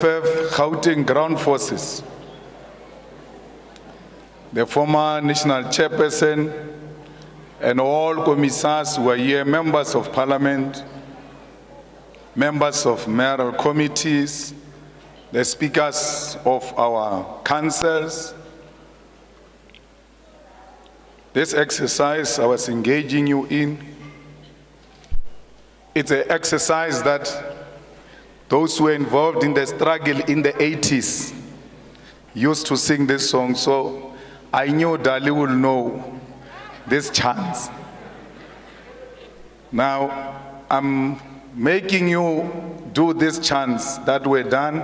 FF Gauteng Ground Forces, the former national chairperson, and all commissars who are here, members of parliament, members of mayoral committees, the speakers of our councils. This exercise I was engaging you in, it's an exercise that those who were involved in the struggle in the 80s used to sing this song, so I knew Dali will know this chant. Now, I'm making you do this chants that were done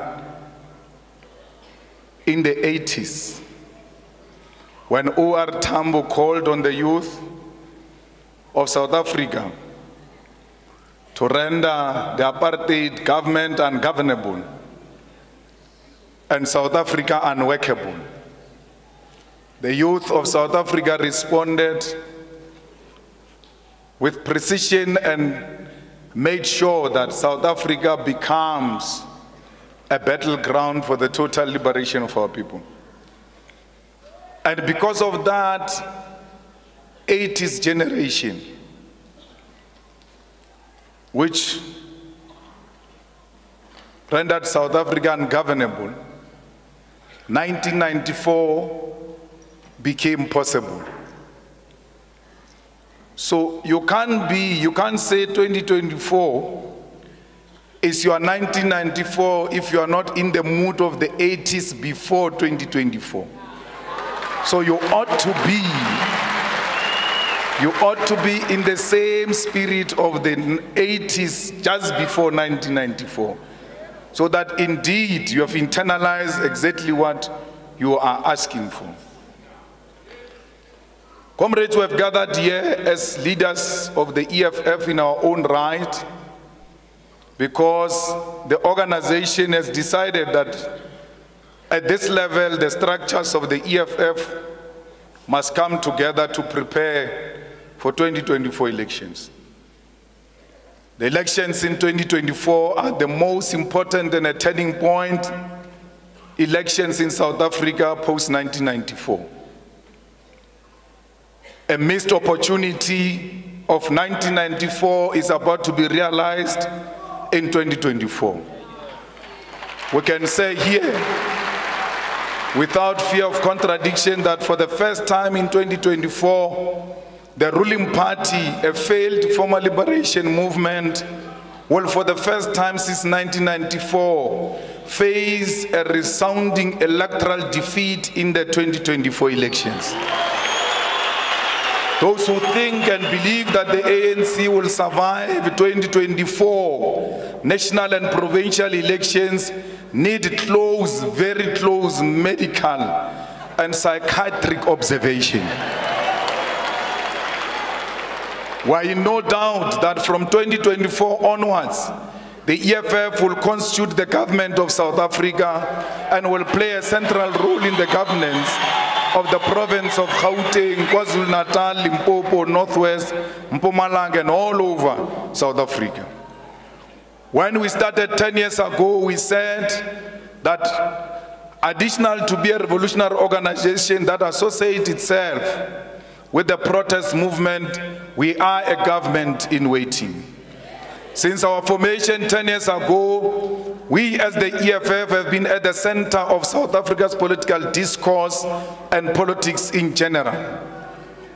in the 80s when O.R. Tambo called on the youth of South Africa to render the apartheid government ungovernable and South Africa unworkable. The youth of South Africa responded with precision and made sure that South Africa becomes a battleground for the total liberation of our people. And because of that, 80s generation, which rendered South Africa ungovernable, 1994 became possible. So you can't be, you can't say 2024 is your 1994 if you are not in the mood of the 80s before 2024. So you ought to be you ought to be in the same spirit of the 80s just before 1994. So that indeed you have internalized exactly what you are asking for. Comrades we have gathered here as leaders of the EFF in our own right, because the organization has decided that at this level, the structures of the EFF must come together to prepare for 2024 elections. The elections in 2024 are the most important and a turning point elections in South Africa post 1994. A missed opportunity of 1994 is about to be realized in 2024. We can say here, without fear of contradiction, that for the first time in 2024, the ruling party, a failed former liberation movement, will for the first time since 1994 face a resounding electoral defeat in the 2024 elections. Those who think and believe that the ANC will survive 2024 national and provincial elections need close, very close medical and psychiatric observation. We are in no doubt that from 2024 onwards, the EFF will constitute the government of South Africa and will play a central role in the governance of the province of Gauteng, KwaZulu-Natal, Limpopo, Northwest, Mpumalanga, and all over South Africa. When we started 10 years ago, we said that additional to be a revolutionary organization that associates itself with the protest movement, we are a government in waiting. Since our formation 10 years ago, we as the EFF have been at the center of South Africa's political discourse and politics in general.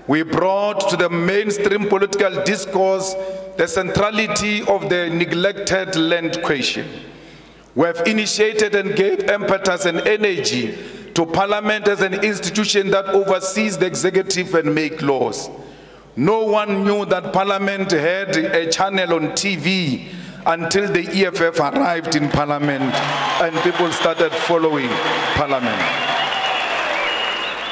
We brought to the mainstream political discourse the centrality of the neglected land question. We have initiated and gave impetus and energy to parliament as an institution that oversees the executive and make laws. No one knew that parliament had a channel on TV until the EFF arrived in parliament and people started following parliament.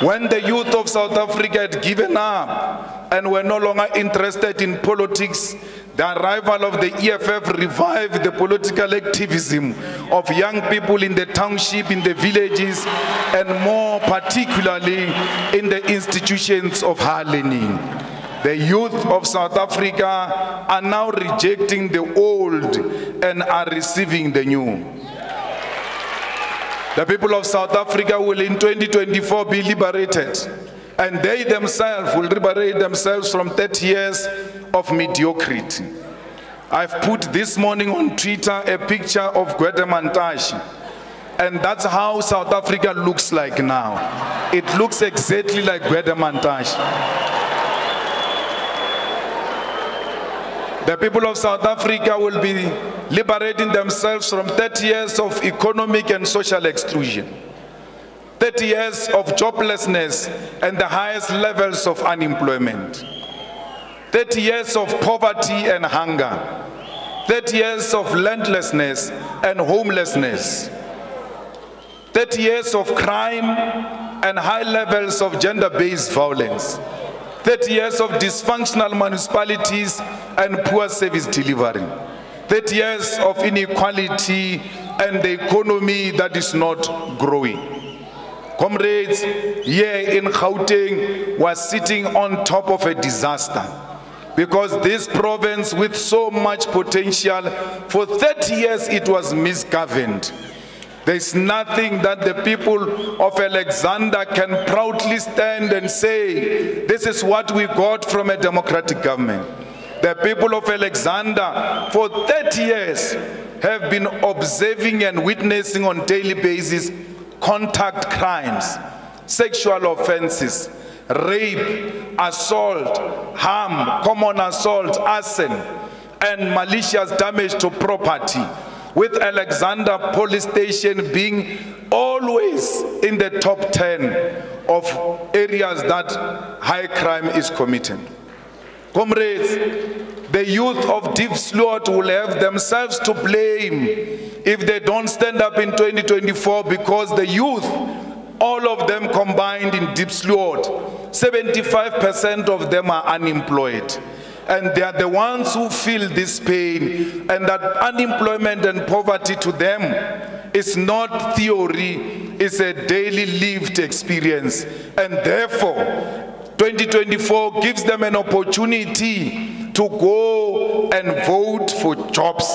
When the youth of South Africa had given up and were no longer interested in politics, the arrival of the EFF revived the political activism of young people in the township, in the villages, and more particularly in the institutions of higher learning. The youth of South Africa are now rejecting the old and are receiving the new. The people of South Africa will in 2024 be liberated. And they themselves will liberate themselves from 30 years of mediocrity. I've put this morning on Twitter a picture of Gwede Mantashe. And that's how South Africa looks like now. It looks exactly like Gwede The people of South Africa will be liberating themselves from 30 years of economic and social exclusion, 30 years of joblessness and the highest levels of unemployment, 30 years of poverty and hunger, 30 years of landlessness and homelessness, 30 years of crime and high levels of gender-based violence, 30 years of dysfunctional municipalities and poor service delivery, 30 years of inequality and the economy that is not growing. Comrades, here in Gauteng was sitting on top of a disaster because this province with so much potential, for 30 years it was misgoverned. There's nothing that the people of Alexandra can proudly stand and say, this is what we got from a democratic government. The people of Alexandra for 30 years have been observing and witnessing on daily basis contact crimes, sexual offenses, rape, assault, harm, common assault, arson, and malicious damage to property with Alexandra Police Station being always in the top 10 of areas that high crime is committed. Comrades, the youth of Diepsloot will have themselves to blame if they don't stand up in 2024 because the youth, all of them combined in Diepsloot, 75% of them are unemployed and they are the ones who feel this pain and that unemployment and poverty to them is not theory it's a daily lived experience. And therefore 2024 gives them an opportunity to go and vote for jobs.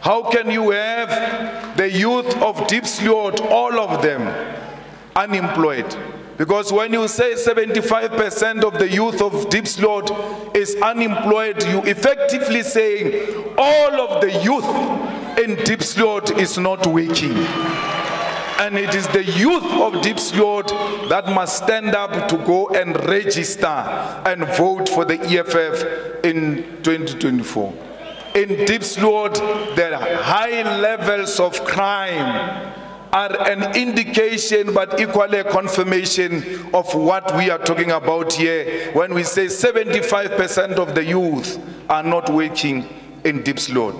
How can you have the youth of Deep Diepsloot all of them unemployed because when you say 75% of the youth of Diepsloot is unemployed, you effectively saying all of the youth in Diepsloot is not working. And it is the youth of Diepsloot that must stand up to go and register and vote for the EFF in 2024. In Diepsloot, there are high levels of crime are an indication but equally a confirmation of what we are talking about here when we say 75% of the youth are not working in Diepsloot.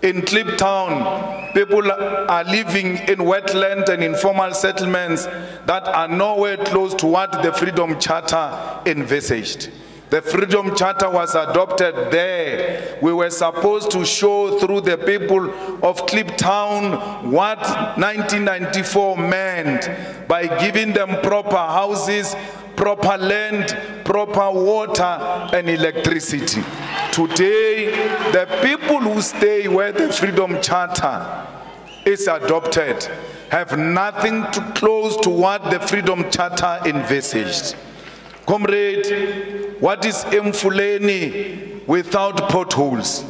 In Kliptown, people are living in wetland and informal settlements that are nowhere close to what the Freedom Charter envisaged. The Freedom Charter was adopted there. We were supposed to show through the people of Kliptown what 1994 meant by giving them proper houses, proper land, proper water and electricity. Today, the people who stay where the Freedom Charter is adopted have nothing to close to what the Freedom Charter envisaged. Comrade, what is Emfuleni without potholes?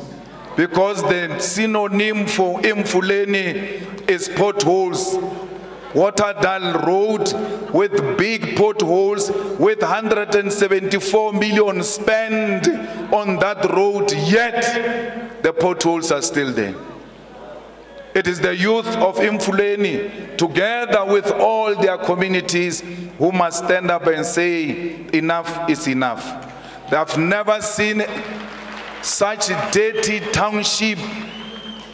Because the synonym for Emfuleni is potholes. Waterdal Road with big potholes with 174 million spent on that road, yet the potholes are still there. It is the youth of Emfuleni, together with all their communities, who must stand up and say, enough is enough. They have never seen such dirty township,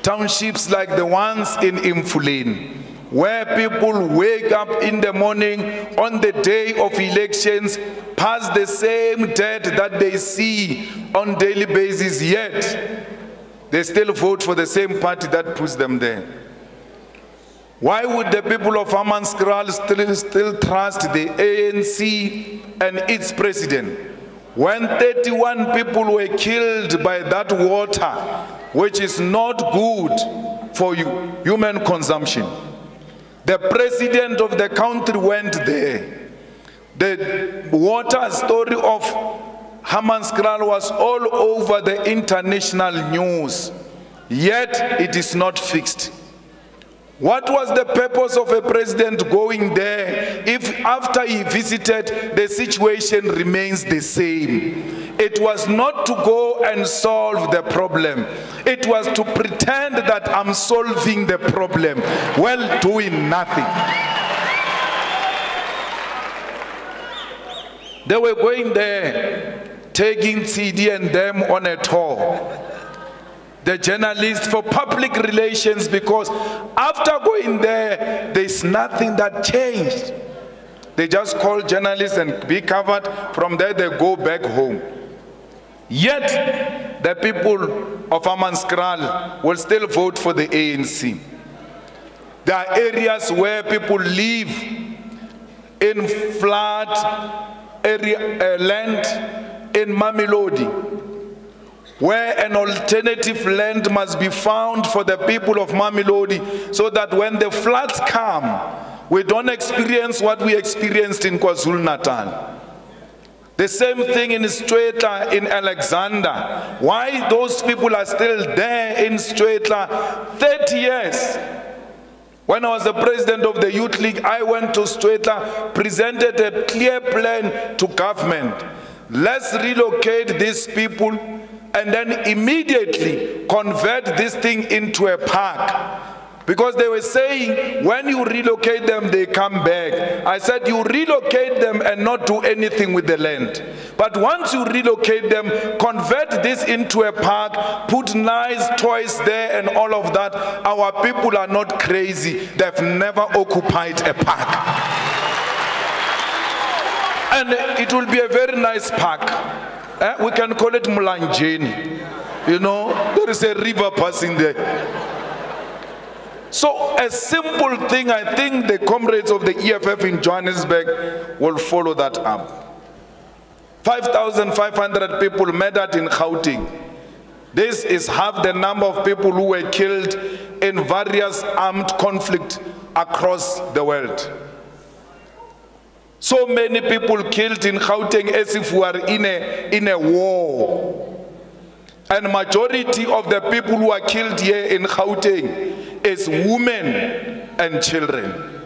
townships like the ones in Emfuleni, where people wake up in the morning on the day of elections, pass the same dirt that they see on daily basis, yet they still vote for the same party that puts them there. Why would the people of Hammanskraal still, still trust the ANC and its president when 31 people were killed by that water, which is not good for human consumption? The president of the country went there. The water story of Hammanskraal was all over the international news, yet it is not fixed. What was the purpose of a president going there if after he visited the situation remains the same? It was not to go and solve the problem. It was to pretend that I'm solving the problem while doing nothing. They were going there, taking CD and them on a tour. The journalists for public relations because after going there, there's nothing that changed. They just call journalists and be covered. From there, they go back home. Yet, the people of Hammanskraal will still vote for the ANC. There are areas where people live in flat area, uh, land in Mamelodi, where an alternative land must be found for the people of Mamelodi so that when the floods come, we don't experience what we experienced in KwaZulu-Natal. The same thing in Stretla in Alexandra. Why those people are still there in Stretla 30 years? When I was the president of the Youth League, I went to Stretla, presented a clear plan to government. Let's relocate these people and then immediately convert this thing into a park. Because they were saying, when you relocate them, they come back. I said, you relocate them and not do anything with the land. But once you relocate them, convert this into a park, put nice toys there and all of that. Our people are not crazy. They've never occupied a park. And it will be a very nice park. Eh, We can call it Mulanjeni. You know, there is a river passing there. So a simple thing, I think the comrades of the EFF in Johannesburg will follow that up. 5,500 people murdered in Gauteng. This is half the number of people who were killed in various armed conflict across the world. So many people killed in Gauteng as if we are in a, in a war. And majority of the people who are killed here in Gauteng is women and children.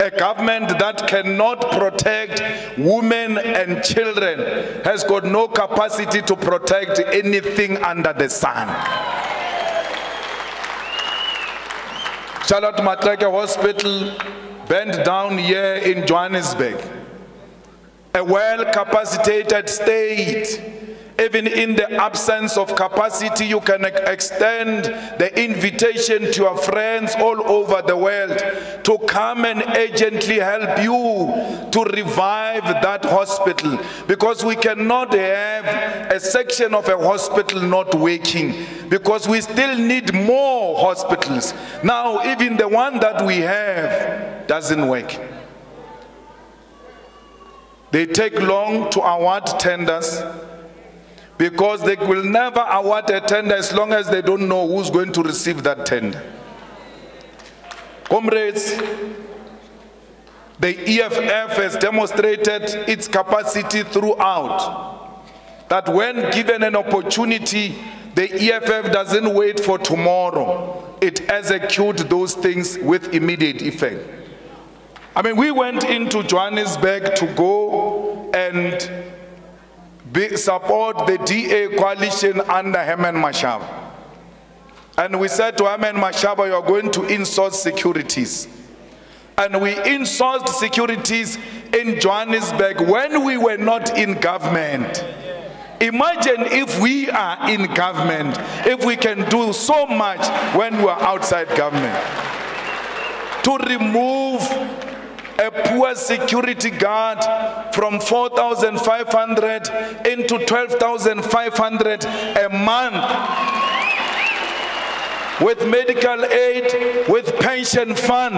A government that cannot protect women and children has got no capacity to protect anything under the sun. Charlotte Maxeke Hospital burned down here in Johannesburg. A well-capacitated state even in the absence of capacity, you can extend the invitation to your friends all over the world to come and urgently help you to revive that hospital. Because we cannot have a section of a hospital not working, because we still need more hospitals. Now, even the one that we have doesn't work. They take long to award tenders because they will never award a tender as long as they don't know who's going to receive that tender. Comrades, the EFF has demonstrated its capacity throughout that when given an opportunity, the EFF doesn't wait for tomorrow. It executes those things with immediate effect. I mean, we went into Johannesburg to go and be, support the DA coalition under Herman Mashaba. And we said to Herman Mashaba, you are going to insource securities. And we insourced securities in Johannesburg when we were not in government. Imagine if we are in government, if we can do so much when we are outside government. To remove a poor security guard from 4,500 into 12,500 a month with medical aid, with pension fund.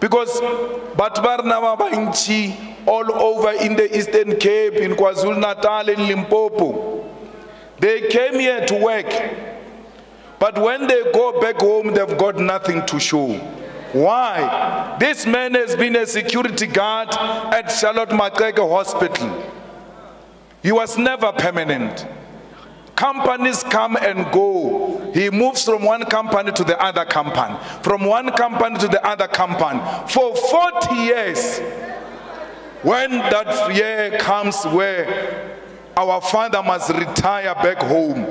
Because Batbarna Babanchi all over in the Eastern Cape, in KwaZulu Natal, in Limpopo, they came here to work. But when they go back home, they've got nothing to show. Why? This man has been a security guard at Charlotte Maxeke Hospital. He was never permanent. Companies come and go. He moves from one company to the other company, from one company to the other company. For 40 years, when that year comes where our father must retire back home,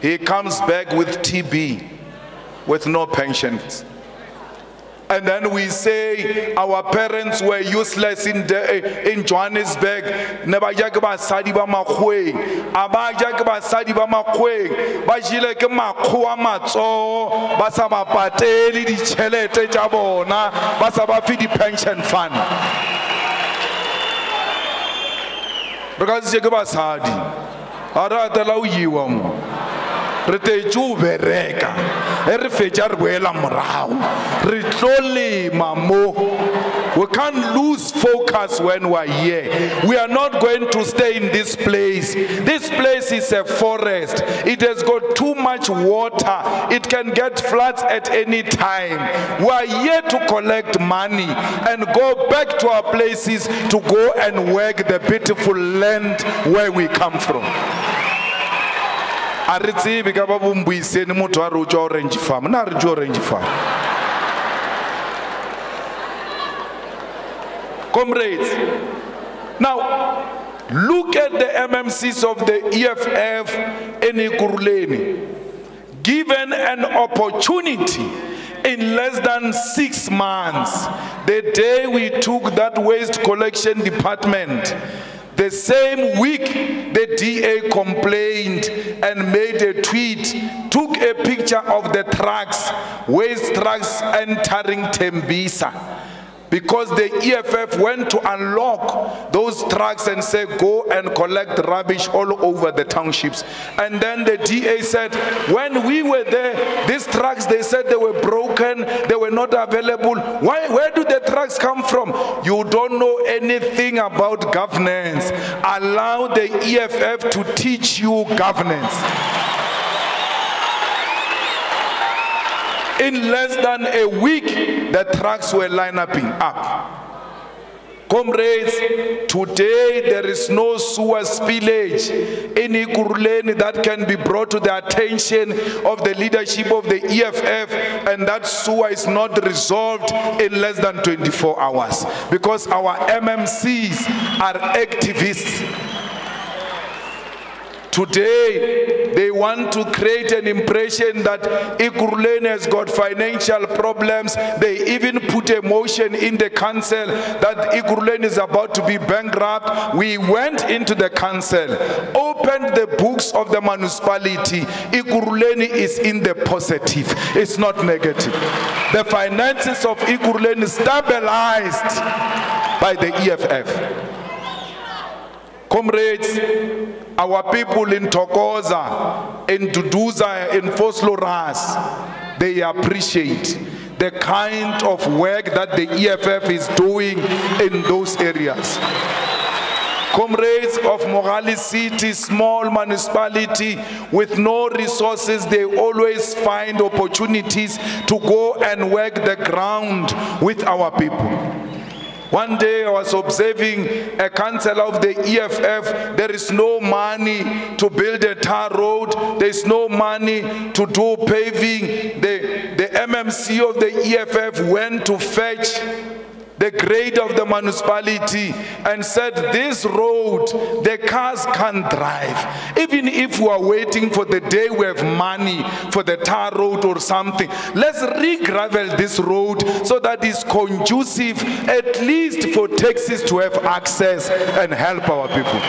he comes back with TB, with no pensions. And then we say our parents were useless in, the, in Johannesburg. Ne ba ja ke basadi ba makgweng. A ba ja ke basadi ba makgweng. Ba jile ke makgowa matsoho. Ba sa ba patele ditjhelete tša bona. Ba sa ba fi di-pension fund. Re ka se ke basadi. A re atela ho yiwa mo. Bereka re boela morago mo. We can't lose focus when we're here. We are not going to stay in this place. This place is a forest. It has got too much water. It can get floods at any time. We are here to collect money and go back to our places to go and work the beautiful land where we come from a re tsebe ka ba tswa orange farm. Na orange farm? Comrades now look at the mmcs of the eff in ekurhuleni. Given an opportunity in less than six months the day we took that waste collection department the same week, the DA complained and made a tweet, took a picture of the trucks, waste trucks entering Tembisa. Because the EFF went to unlock those trucks and say, go and collect rubbish all over the townships. And then the DA said, when we were there, these trucks, they said they were broken, they were not available. Why, where do the trucks come from? You don't know anything about governance. Allow the EFF to teach you governance. In less than a week, the trucks were lining up. Comrades, today there is no sewer spillage in Ekurhuleni that can be brought to the attention of the leadership of the EFF and that sewer is not resolved in less than 24 hours because our MMCs are activists. Today, they want to create an impression that Ekurhuleni has got financial problems. They even put a motion in the council that Ekurhuleni is about to be bankrupt. We went into the council, opened the books of the municipality. Ekurhuleni is in the positive, it's not negative. The finances of Ekurhuleni stabilized by the EFF. Comrades, our people in Tokoza, in Duduza, in Vosloorus, they appreciate the kind of work that the EFF is doing in those areas. Comrades of Mogale City, small municipality with no resources, they always find opportunities to go and work the ground with our people. One day I was observing a councillor of the EFF. There is no money to build a tar road. There is no money to do paving. The, the MMC of the EFF went to fetch the grade of the municipality and said this road the cars can't drive. Even if we are waiting for the day we have money for the tar road or something let's re-gravel this road so that it's conducive at least for taxis to have access and help our people.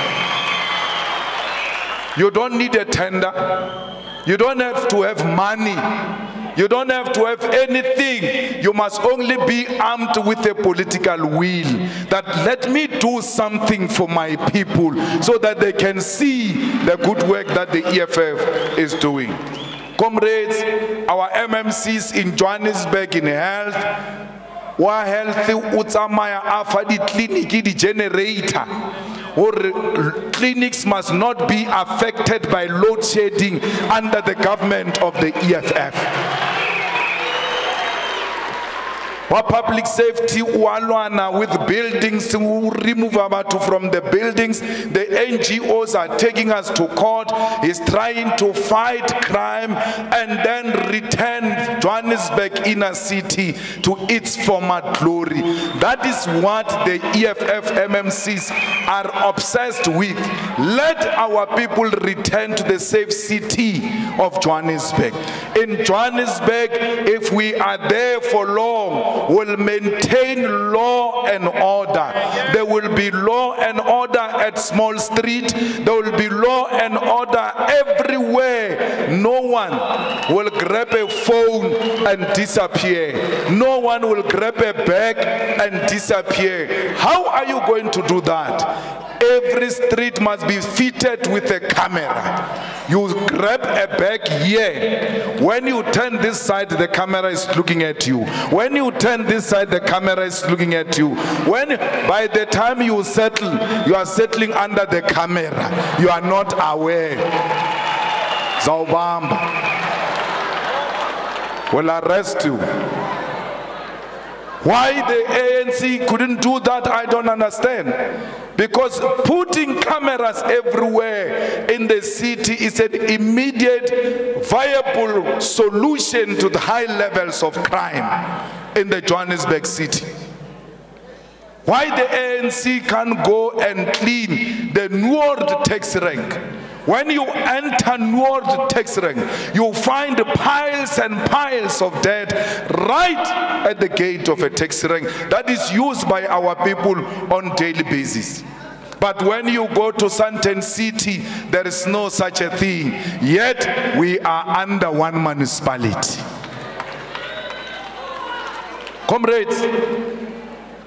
You don't need a tender. You don't have to have money you don't have to have anything. You must only be armed with a political will that let me do something for my people so that they can see the good work that the EFF is doing. Comrades, our MMCs in Johannesburg in health, wa health o tsamaya a ditleliniki di-generator clinics must not be affected by load shedding under the government of the EFF. Wa public safety wa lwana with buildings o remove batho from the buildings. The ngos are taking us to court. He's trying to fight crime and then return johannesburg inner city to its former glory. That is what the eff mmcs are obsessed with. Let our people return to the safe city of johannesburg. In johannesburg if we are there for long will maintain law and order. There will be law and order at Small Street. There will be law and order everywhere. No one will grab a phone and disappear. No one will grab a bag and disappear. How are you going to do that? Every street must be fitted with a camera. You grab a bag here. When you turn this side, the camera is looking at you. When you turn this side, the camera is looking at you. When by the time you settle, you are settling under the camera. You are not aware. Zawbamba will arrest you. Why the ANC couldn't do that, I don't understand. Because putting cameras everywhere in the city is an immediate, viable solution to the high levels of crime in the Johannesburg city. Why the ANC can't go and clean the Noord tax rank? When you enter Noord tax rank, you find piles and piles of dead right at the gate of a tax rank that is used by our people on daily basis. But when you go to Sandton City, there is no such a thing. Yet we are under one municipality. Comrades,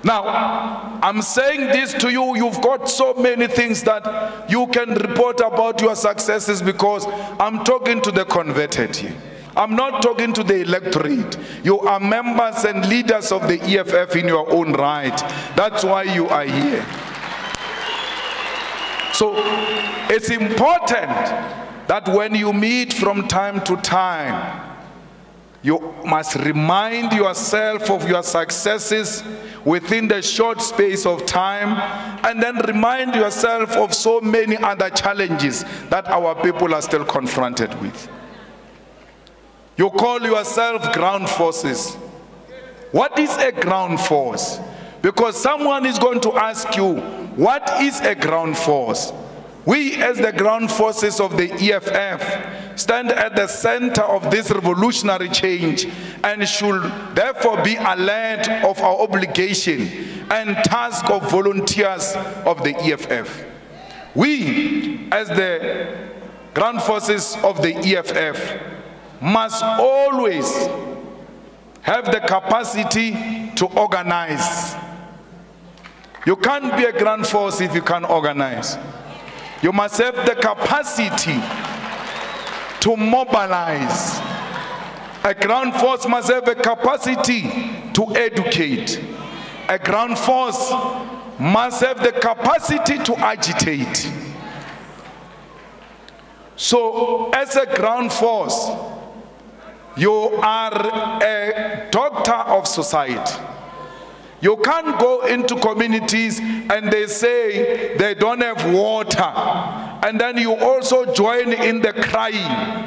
now, I'm saying this to you, you've got so many things that you can report about your successes because I'm talking to the converted here. I'm not talking to the electorate. You are members and leaders of the EFF in your own right. That's why you are here. So it's important that when you meet from time to time, you must remind yourself of your successes within the short space of time and then remind yourself of so many other challenges that our people are still confronted with. You call yourself ground forces. What is a ground force? Because someone is going to ask you, what is a ground force? We, as the ground forces of the EFF, stand at the center of this revolutionary change and should therefore be alert of our obligation and task of volunteers of the EFF. We, as the ground forces of the EFF, must always have the capacity to organize. You can't be a ground force if you can't organize. You must have the capacity to mobilize. A ground force must have a capacity to educate. A ground force must have the capacity to agitate. So, as a ground force, you are a doctor of society. You can't go into communities and they say they don't have water. And then you also join in the crying.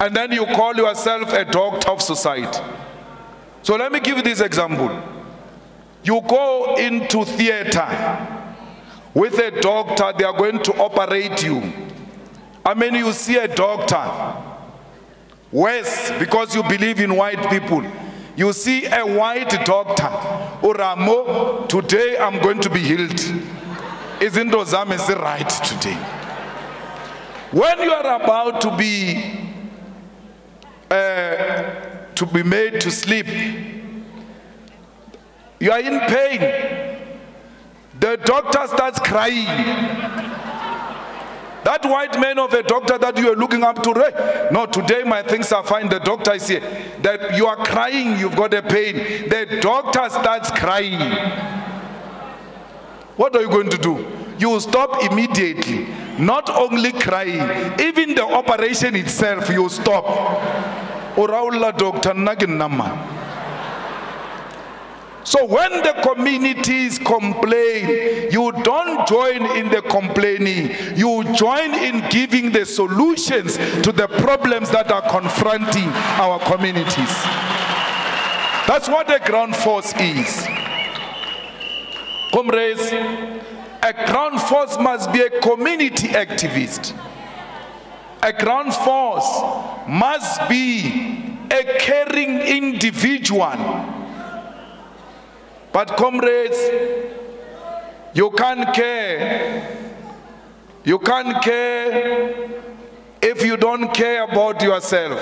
And then you call yourself a doctor of society. So let me give you this example. You go into theater with a doctor, they are going to operate you. I mean, you see a doctor, worse, because you believe in white people. You see a white doctor, oh, Uramo, today I'm going to be healed. Isn't Ozame right today? When you are about to be uh, to be made to sleep, you are in pain. The doctor starts crying. That white man of a doctor that you are looking up to, right? No, today my things are fine. The doctor is here. That you are crying, you've got a pain. The doctor starts crying. What are you going to do? You will stop immediately. Not only crying, even the operation itself, you will stop. Oraula doctor nagin nama. So when the communities complain, you don't join in the complaining. You join in giving the solutions to the problems that are confronting our communities. That's what the ground force is. Comrades, a ground force must be a community activist. A ground force must be a caring individual but comrades, you can't care. You can't care if you don't care about yourself.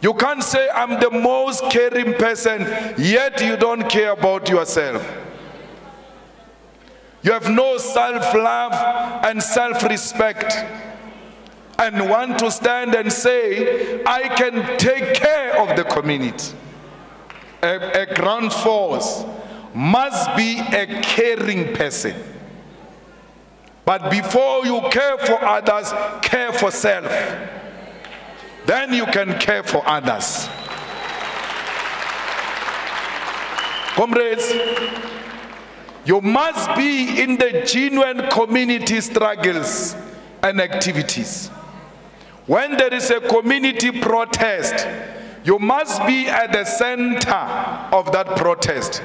You can't say, I'm the most caring person, yet you don't care about yourself. You have no self love and self respect, and want to stand and say, I can take care of the community a, a ground force must be a caring person. But before you care for others, care for self. Then you can care for others. Comrades, you must be in the genuine community struggles and activities. When there is a community protest, you must be at the center of that protest.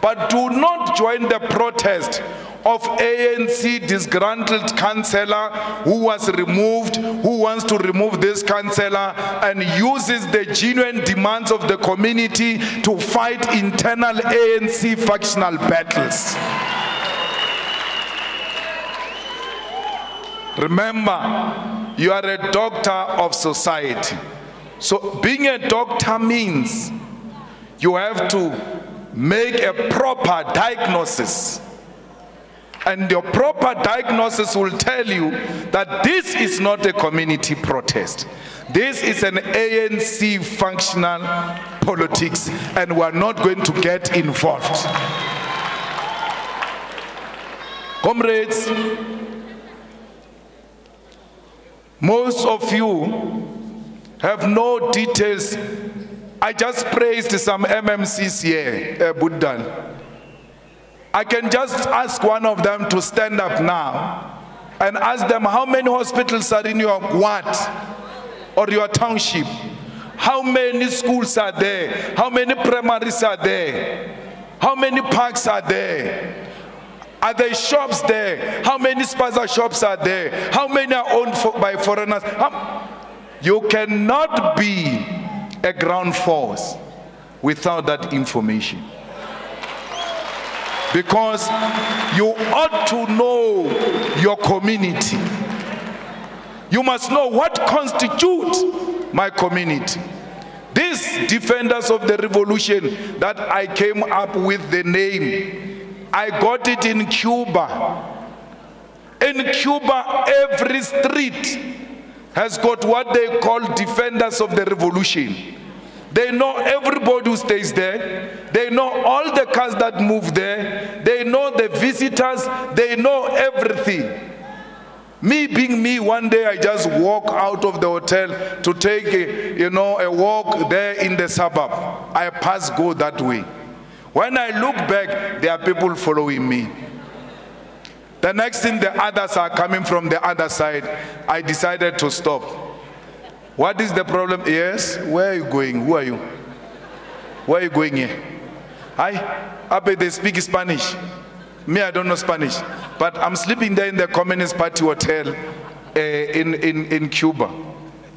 But do not join the protest of ANC disgruntled councillor who was removed, who wants to remove this councillor and uses the genuine demands of the community to fight internal ANC factional battles. Remember, you are a doctor of society. So being a doctor means you have to make a proper diagnosis. And your proper diagnosis will tell you that this is not a community protest. This is an ANC functional politics and we're not going to get involved. Comrades, most of you have no details. I just praised some MMCs here, uh, Buddhan. I can just ask one of them to stand up now and ask them how many hospitals are in your ward or your township? How many schools are there? How many primaries are there? How many parks are there? Are there shops there? How many spaza shops are there? How many are owned for, by foreigners? How, you cannot be a ground force without that information. Because you ought to know your community. You must know what constitutes my community. These defenders of the revolution that I came up with the name, I got it in Cuba. In Cuba, every street has got what they call defenders of the revolution. They know everybody who stays there. They know all the cars that move there. They know the visitors. They know everything. Me being me, one day I just walk out of the hotel to take, a, you know, a walk there in the suburb. I pass go that way. When I look back, there are people following me. The next thing, the others are coming from the other side. I decided to stop. What is the problem? Yes, where are you going? Who are you? Where are you going here? Hi, up they speak Spanish. Me, I don't know Spanish. But I'm sleeping there in the Communist Party Hotel uh, in, in, in Cuba,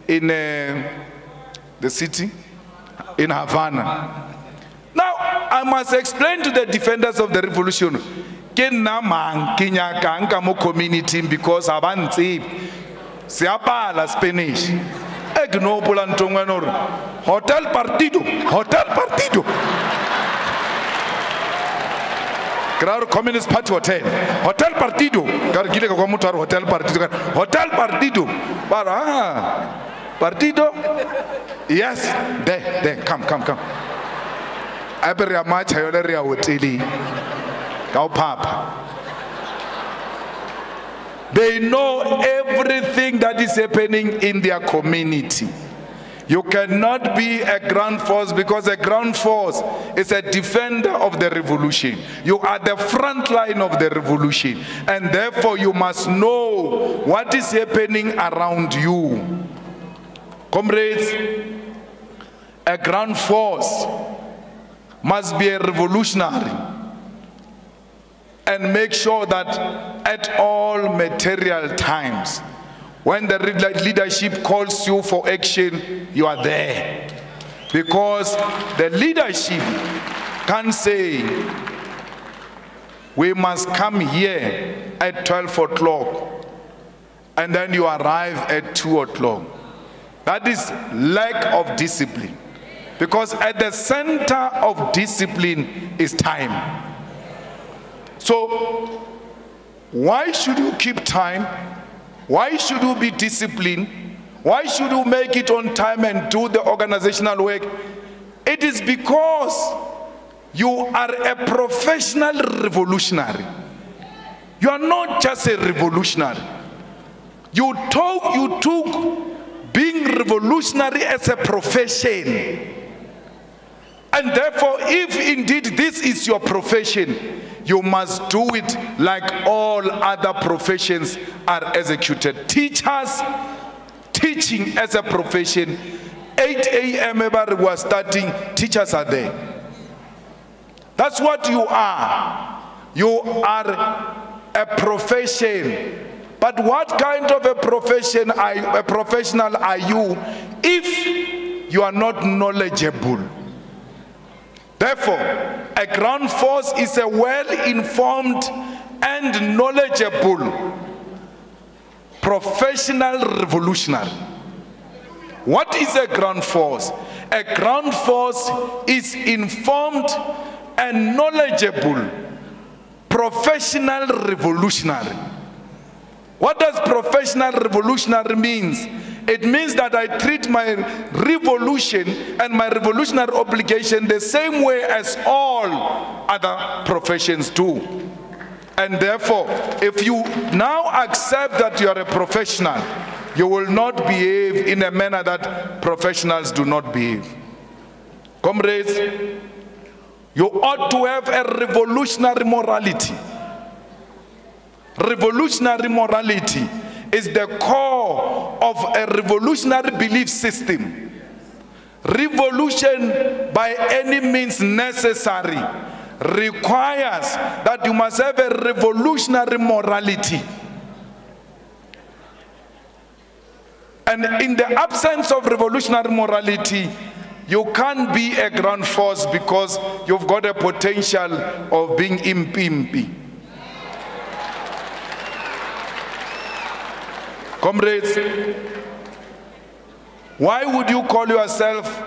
in uh, the city, in Havana. Now, I must explain to the defenders of the revolution mo community because spanish e ke no opola ntongwene gore hotel partido hotel partido. Ke ra gore communist party hotel hotel partido. Ka re kile ka kwa motho a re hotel partido hotel partido. Ba re ah partido? Yes there there come come come. A be re a matšha yone re ya hoteleng Kaupapa. They know everything that is happening in their community. You cannot be a ground force because a ground force is a defender of the revolution. You are the front line of the revolution, and therefore you must know what is happening around you. Comrades, a ground force must be a revolutionary and make sure that at all material times when the leadership calls you for action, you are there. Because the leadership can say, we must come here at 12 o'clock, and then you arrive at 2 o'clock. That is lack of discipline. Because at the center of discipline is time. So, why should you keep time? Why should you be disciplined? Why should you make it on time and do the organizational work? It is because you are a professional revolutionary. You are not just a revolutionary. You took, you took being revolutionary as a profession. And therefore, if indeed this is your profession, you must do it like all other professions are executed. Teachers, teaching as a profession, 8 a.m. everybody was starting, teachers are there. That's what you are. You are a profession. But what kind of a profession are, a professional are you if you are not knowledgeable? Therefore, a ground force is a well-informed and knowledgeable professional revolutionary. What is a ground force? A ground force is informed and knowledgeable professional revolutionary. What does professional revolutionary means? It means that I treat my revolution and my revolutionary obligation the same way as all other professions do. And therefore, if you now accept that you are a professional, you will not behave in a manner that professionals do not behave. Comrades, you ought to have a revolutionary morality. Revolutionary morality is the core of a revolutionary belief system. Revolution by any means necessary requires that you must have a revolutionary morality. And in the absence of revolutionary morality, you can't be a ground force because you've got a potential of being impimpi. Comrades, why would you call yourself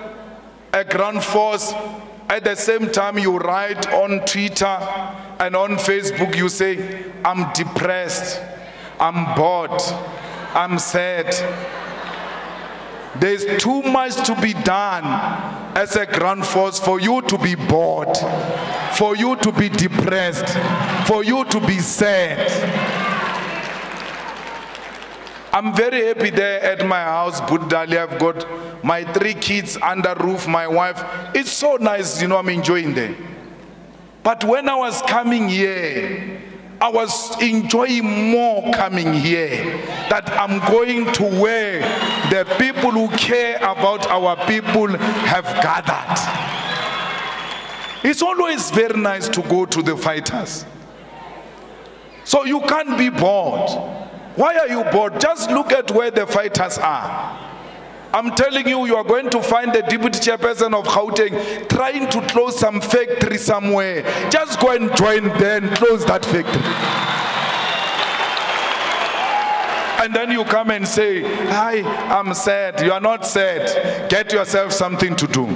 a ground force at the same time you write on Twitter and on Facebook, you say, I'm depressed, I'm bored, I'm sad. There's too much to be done as a ground force for you to be bored, for you to be depressed, for you to be sad. I'm very happy there at my house, Buddali. I've got my three kids under roof, my wife. It's so nice, you know, I'm enjoying there. But when I was coming here, I was enjoying more coming here. That I'm going to where the people who care about our people have gathered. It's always very nice to go to the fighters. So you can't be bored. Why are you bored? Just look at where the fighters are. I'm telling you, you are going to find the deputy chairperson of Gauteng trying to close some factory somewhere. Just go and join them, close that factory. And then you come and say, Hi, I'm sad. You are not sad. Get yourself something to do.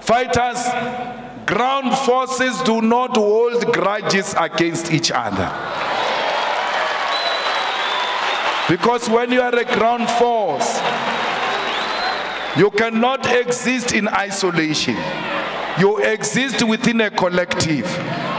Fighters, Ground forces do not hold grudges against each other. Because when you are a ground force, you cannot exist in isolation. You exist within a collective.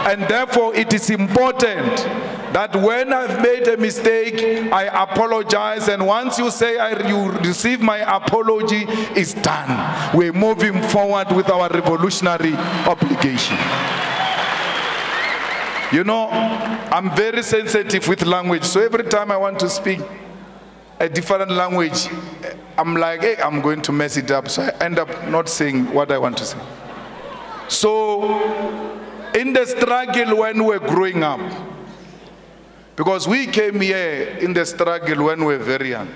And therefore, it is important that when I've made a mistake, I apologize. And once you say I, you receive my apology, it's done. We're moving forward with our revolutionary obligation. You know, I'm very sensitive with language. So every time I want to speak a different language, I'm like, hey, I'm going to mess it up. So I end up not saying what I want to say. So, in the struggle when we're growing up, because we came here in the struggle when we were very young.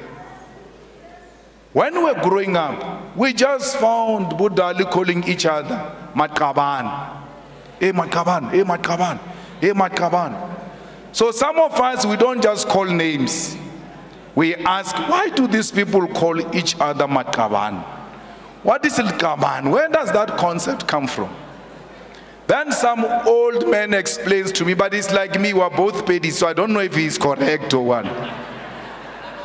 When we were growing up, we just found Budali calling each other Matkaban. Hey eh, Matkaban, hey eh, Matkaban, hey eh, Matkaban. So some of us, we don't just call names. We ask, why do these people call each other Matkaban? What is Ilkaban? Where does that concept come from? Then some old man explains to me, but it's like me, we're both paid, so I don't know if he's correct or what.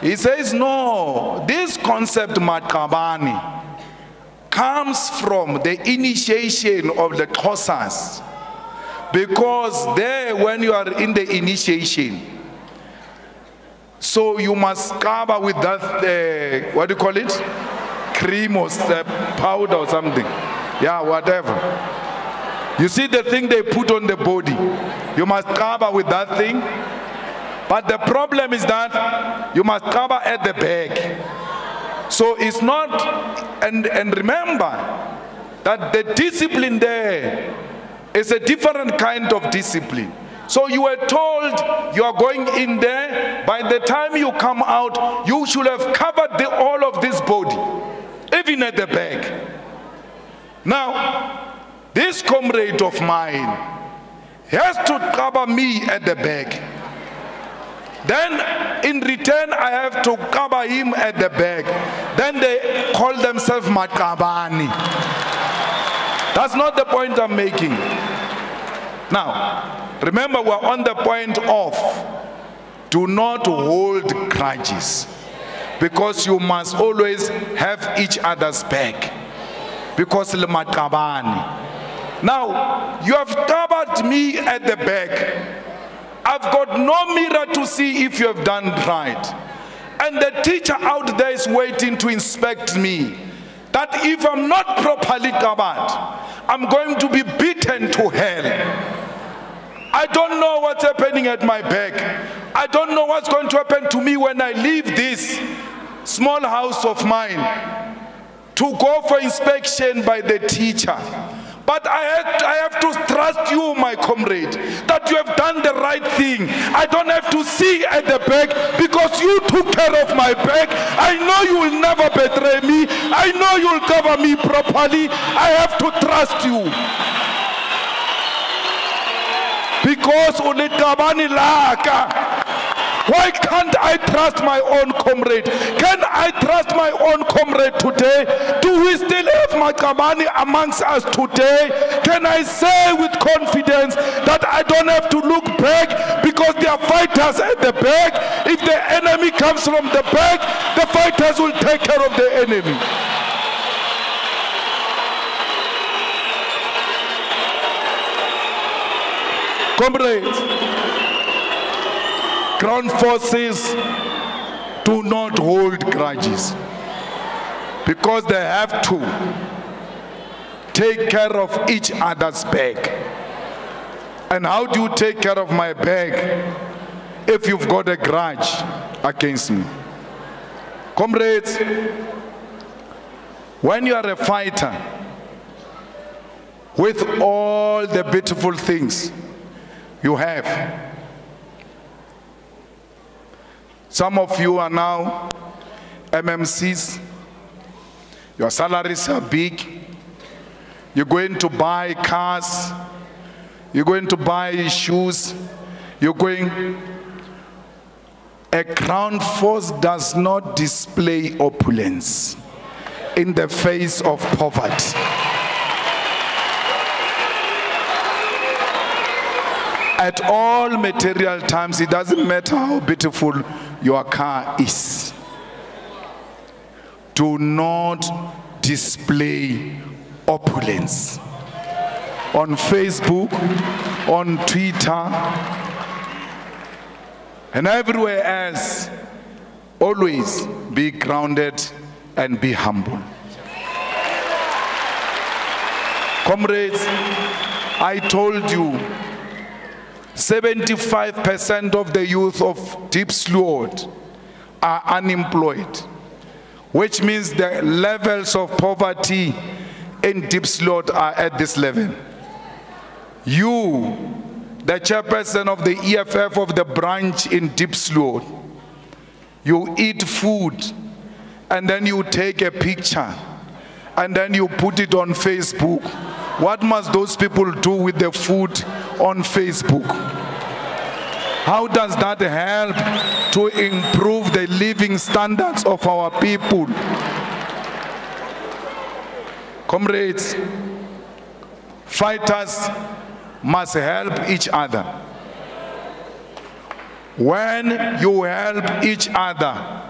He says, no, this concept Matkabani comes from the initiation of the Xhosas. Because there, when you are in the initiation, so you must cover with that, uh, what do you call it? Cream or uh, powder or something. Yeah, whatever. You see the thing they put on the body. You must cover with that thing. But the problem is that you must cover at the back. So it's not, and, and remember that the discipline there is a different kind of discipline. So you were told you are going in there. By the time you come out, you should have covered the, all of this body, even at the back. Now, this comrade of mine has to cover me at the back. Then in return, I have to cover him at the back. Then they call themselves Makabani. That's not the point I'm making. Now, remember we're on the point of do not hold grudges because you must always have each other's back because Makabani. Now, you have covered me at the back. I've got no mirror to see if you have done right. And the teacher out there is waiting to inspect me. That if I'm not properly covered, I'm going to be beaten to hell. I don't know what's happening at my back. I don't know what's going to happen to me when I leave this small house of mine to go for inspection by the teacher. But I have, I have to trust you, my comrade, that you have done the right thing. I don't have to see at the back because you took care of my back. I know you will never betray me. I know you will cover me properly. I have to trust you. Because ulitabani laka. Why can't I trust my own comrade? Can I trust my own comrade today? Do we still have Makamani amongst us today? Can I say with confidence that I don't have to look back because there are fighters at the back? If the enemy comes from the back, the fighters will take care of the enemy. Comrades, ground forces do not hold grudges because they have to take care of each other's back. And how do you take care of my back if you've got a grudge against me? Comrades, when you are a fighter with all the beautiful things you have, Some of you are now MMCs. Your salaries are big. You're going to buy cars. You're going to buy shoes. You're going. A ground force does not display opulence in the face of poverty. At all material times, it doesn't matter how beautiful your car is. Do not display opulence. on Facebook, on Twitter, and everywhere else. Always be grounded and be humble. Comrades, I told you 75% of the youth of Diepsloot are unemployed, which means the levels of poverty in Diepsloot are at this level. You, the chairperson of the EFF of the branch in Diepsloot, you eat food and then you take a picture and then you put it on Facebook. What must those people do with the food on Facebook? How does that help to improve the living standards of our people? Comrades, fighters must help each other. When you help each other,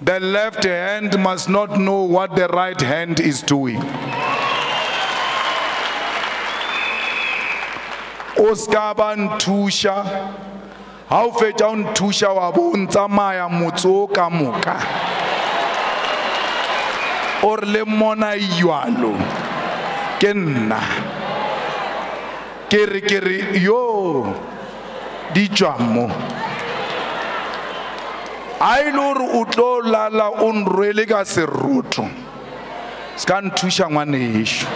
the left hand must not know what the right hand is doing. O ska ba nthusha ha o fetsa o nthusha wa bo o ntsamaya motse o ka moka. O re le mona jalo ke nna. Ke re ke re yo di tswa mo. A e le gore o tlo lala o nrwele ka serotho se ka nthuša ngwanešo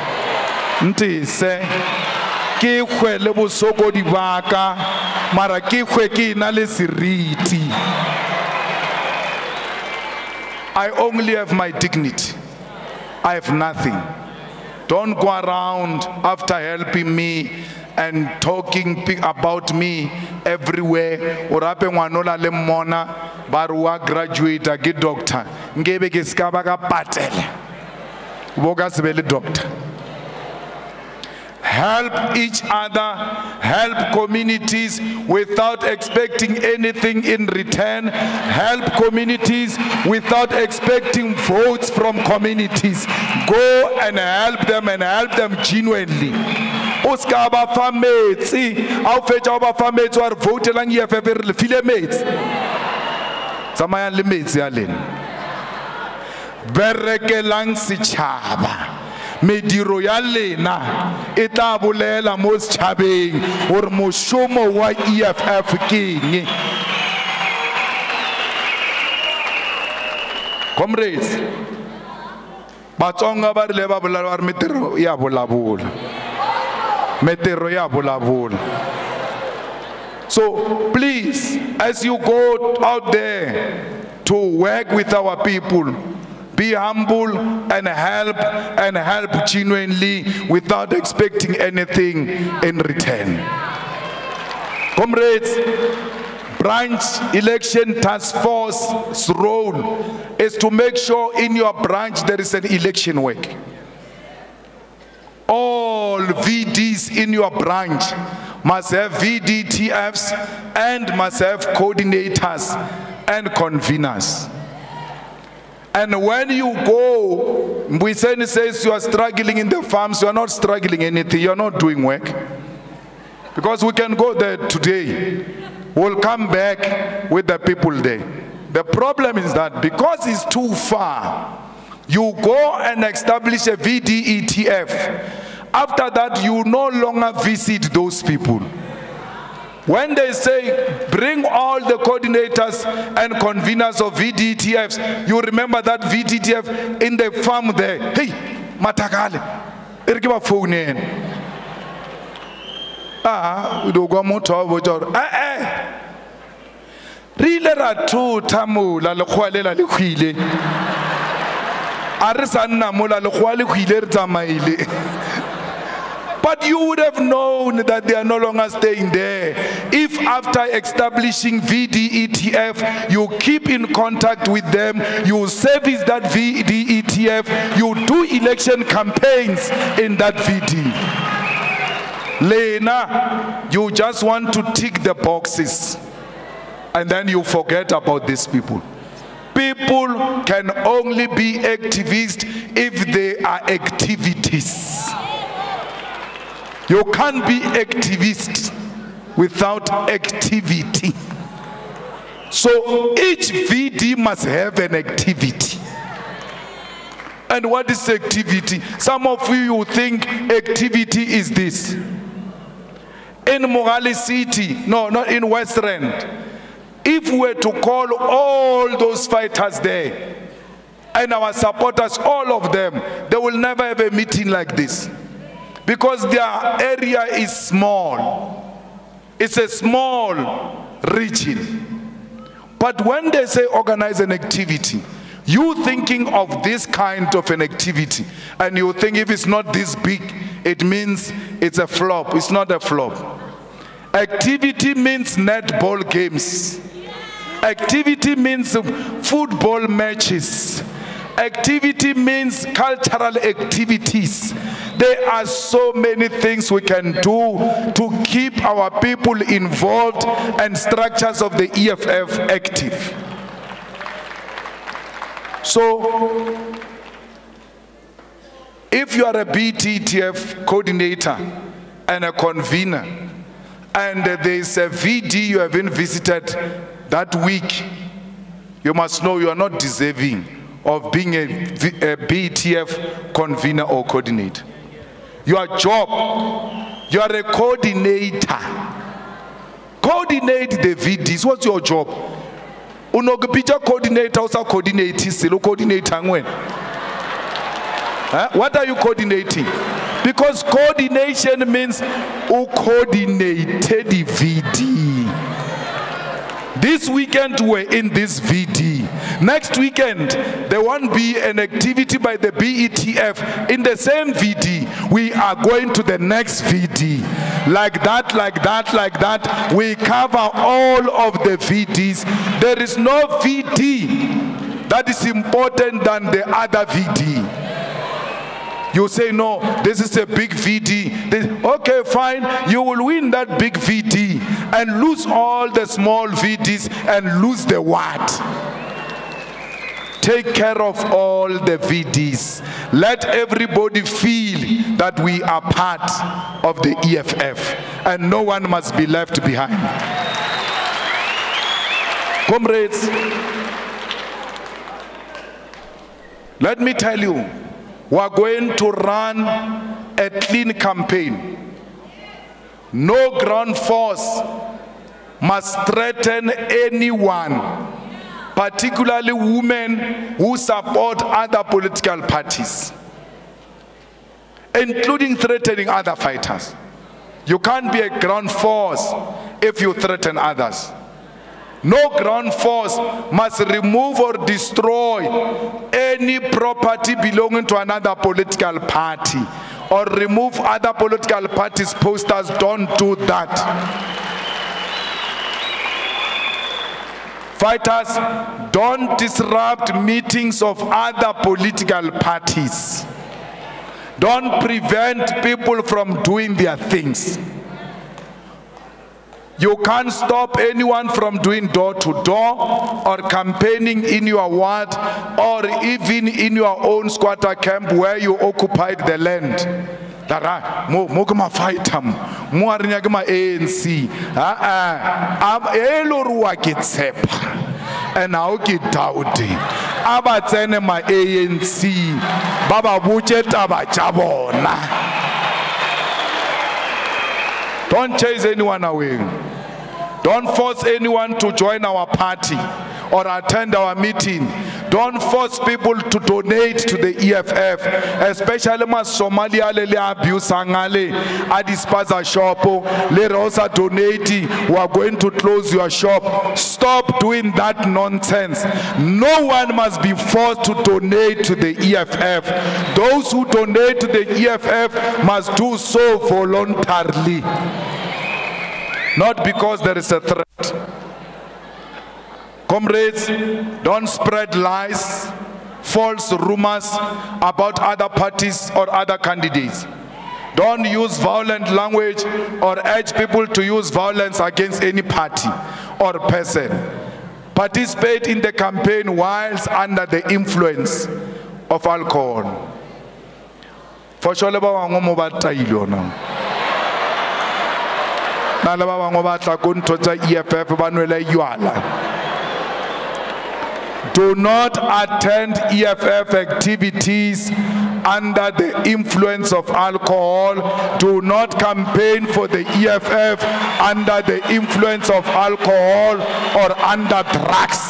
ntese ke le mara ke ke na le i only have my dignity. I have nothing. Don't go around after helping me and talking about me everywhere. O rape ngwana la le mmona ba re wa graduata ke doctor. Nkebe ke se ka ba ka bo ka le doctor help each other, help communities without expecting anything in return, help communities without expecting votes from communities. Go and help them and help them genuinely. o ska ba fa metsi a o fetsa o ba fa metsi wa re votelang eff re le file metsi tsamayang le metsi a lena berekelang setšhaba mediro ya lena e tla bolela mo setšhabeng gore mošomo wa eff ke eng. Comrades batsonga ba rile ba bolela ba re metiro ya bolabola. Metiro ya bolabola. So please as you go out there to work with our people be humble and help and help genuinely without expecting anything in return. Comrades, branch election task force's role is to make sure in your branch there is an election work. All VDs in your branch must have VDTFs and must have coordinators and conveners. And when you go, Mbuyiseni says you are struggling in the farms, you are not struggling anything, you are not doing work. Because we can go there today, we'll come back with the people there. The problem is that because it's too far, you go and establish a VDETF. After that, you no longer visit those people. When they say bring all the coordinators and conveners of VDTFs, you remember that VDTF in the farm there. Hey, matakale, e re ke ba founela. Ah, o do kwa motho wa botsa gore eh eh. Re ile ra thotha mola lekgowa le kgwile. A re sa nna mola lekgowa le kgwile re tsamaile. But you would have known that they are no longer staying there. If after establishing VDETF, you keep in contact with them, you service that VDETF, you do election campaigns in that VD. Lena, you just want to tick the boxes and then you forget about these people. People can only be activists if they are activities. You can't be activist without activity. So each VD must have an activity. And what is activity? Some of you think activity is this. In Mogale City, no, not in West Rand, if we were to call all those fighters there and our supporters, all of them, they will never have a meeting like this because their area is small. It's a small region. But when they say organize an activity, you thinking of this kind of an activity and you think if it's not this big, it means it's a flop. It's not a flop. Activity means netball games. Activity means football matches. Activity means cultural activities. There are so many things we can do to keep our people involved and structures of the EFF active. So, if you are a BTTF coordinator and a convener, and there is a VD you have been visited that week, you must know you are not deserving of being a BTF convener or coordinator. Your job, you are a coordinator. Coordinate the VDs. What's your job? Unokupita coordinator usa coordinate silo coordinator ngwena. Huh? What are you coordinating? Because coordination means coordinated the VD. This weekend we're in this VD. Next weekend there won't be an activity by the BETF in the same VD. We are going to the next VD. Like that, like that, like that. We cover all of the VDs. There is no VD that is important than the other VD. You say, no, this is a big VD. This, okay, fine. You will win that big VD and lose all the small VDs and lose the what? Take care of all the VDs. Let everybody feel that we are part of the EFF and no one must be left behind. Comrades, let me tell you, we are going to run a clean campaign. No ground force must threaten anyone, particularly women who support other political parties, including threatening other fighters. You can't be a ground force if you threaten others. No ground force must remove or destroy any property belonging to another political party or remove other political parties' posters. Don't do that. Fighters, don't disrupt meetings of other political parties. Don't prevent people from doing their things. You can't stop anyone from doing door to door or campaigning in your ward or even in your own squatter camp where you occupied the land. Tara, mo mo ke mafighter mo. A ANC a a a e lo re wa ke tshepa. And how ke doubt a ma ANC ba ba botse taba don't chase anyone away don't force anyone to join our party or attend our meeting. Don't force people to donate to the EFF, especially my Somalia le le abusang ale a shop le rosa donating. We are going to close your shop. Stop doing that nonsense. No one must be forced to donate to the EFF. Those who donate to the EFF must do so voluntarily not because there is a threat. Comrades, don't spread lies, false rumors about other parties or other candidates. Don't use violent language or urge people to use violence against any party or person. Participate in the campaign whilst under the influence of alcohol. For sure, le ba bangwe mo ba taile ona. Ba bangwe ba tla ko ntho tsa eff ba nwele do not attend EFF activities under the influence of alcohol. Do not campaign for the EFF under the influence of alcohol or under drugs.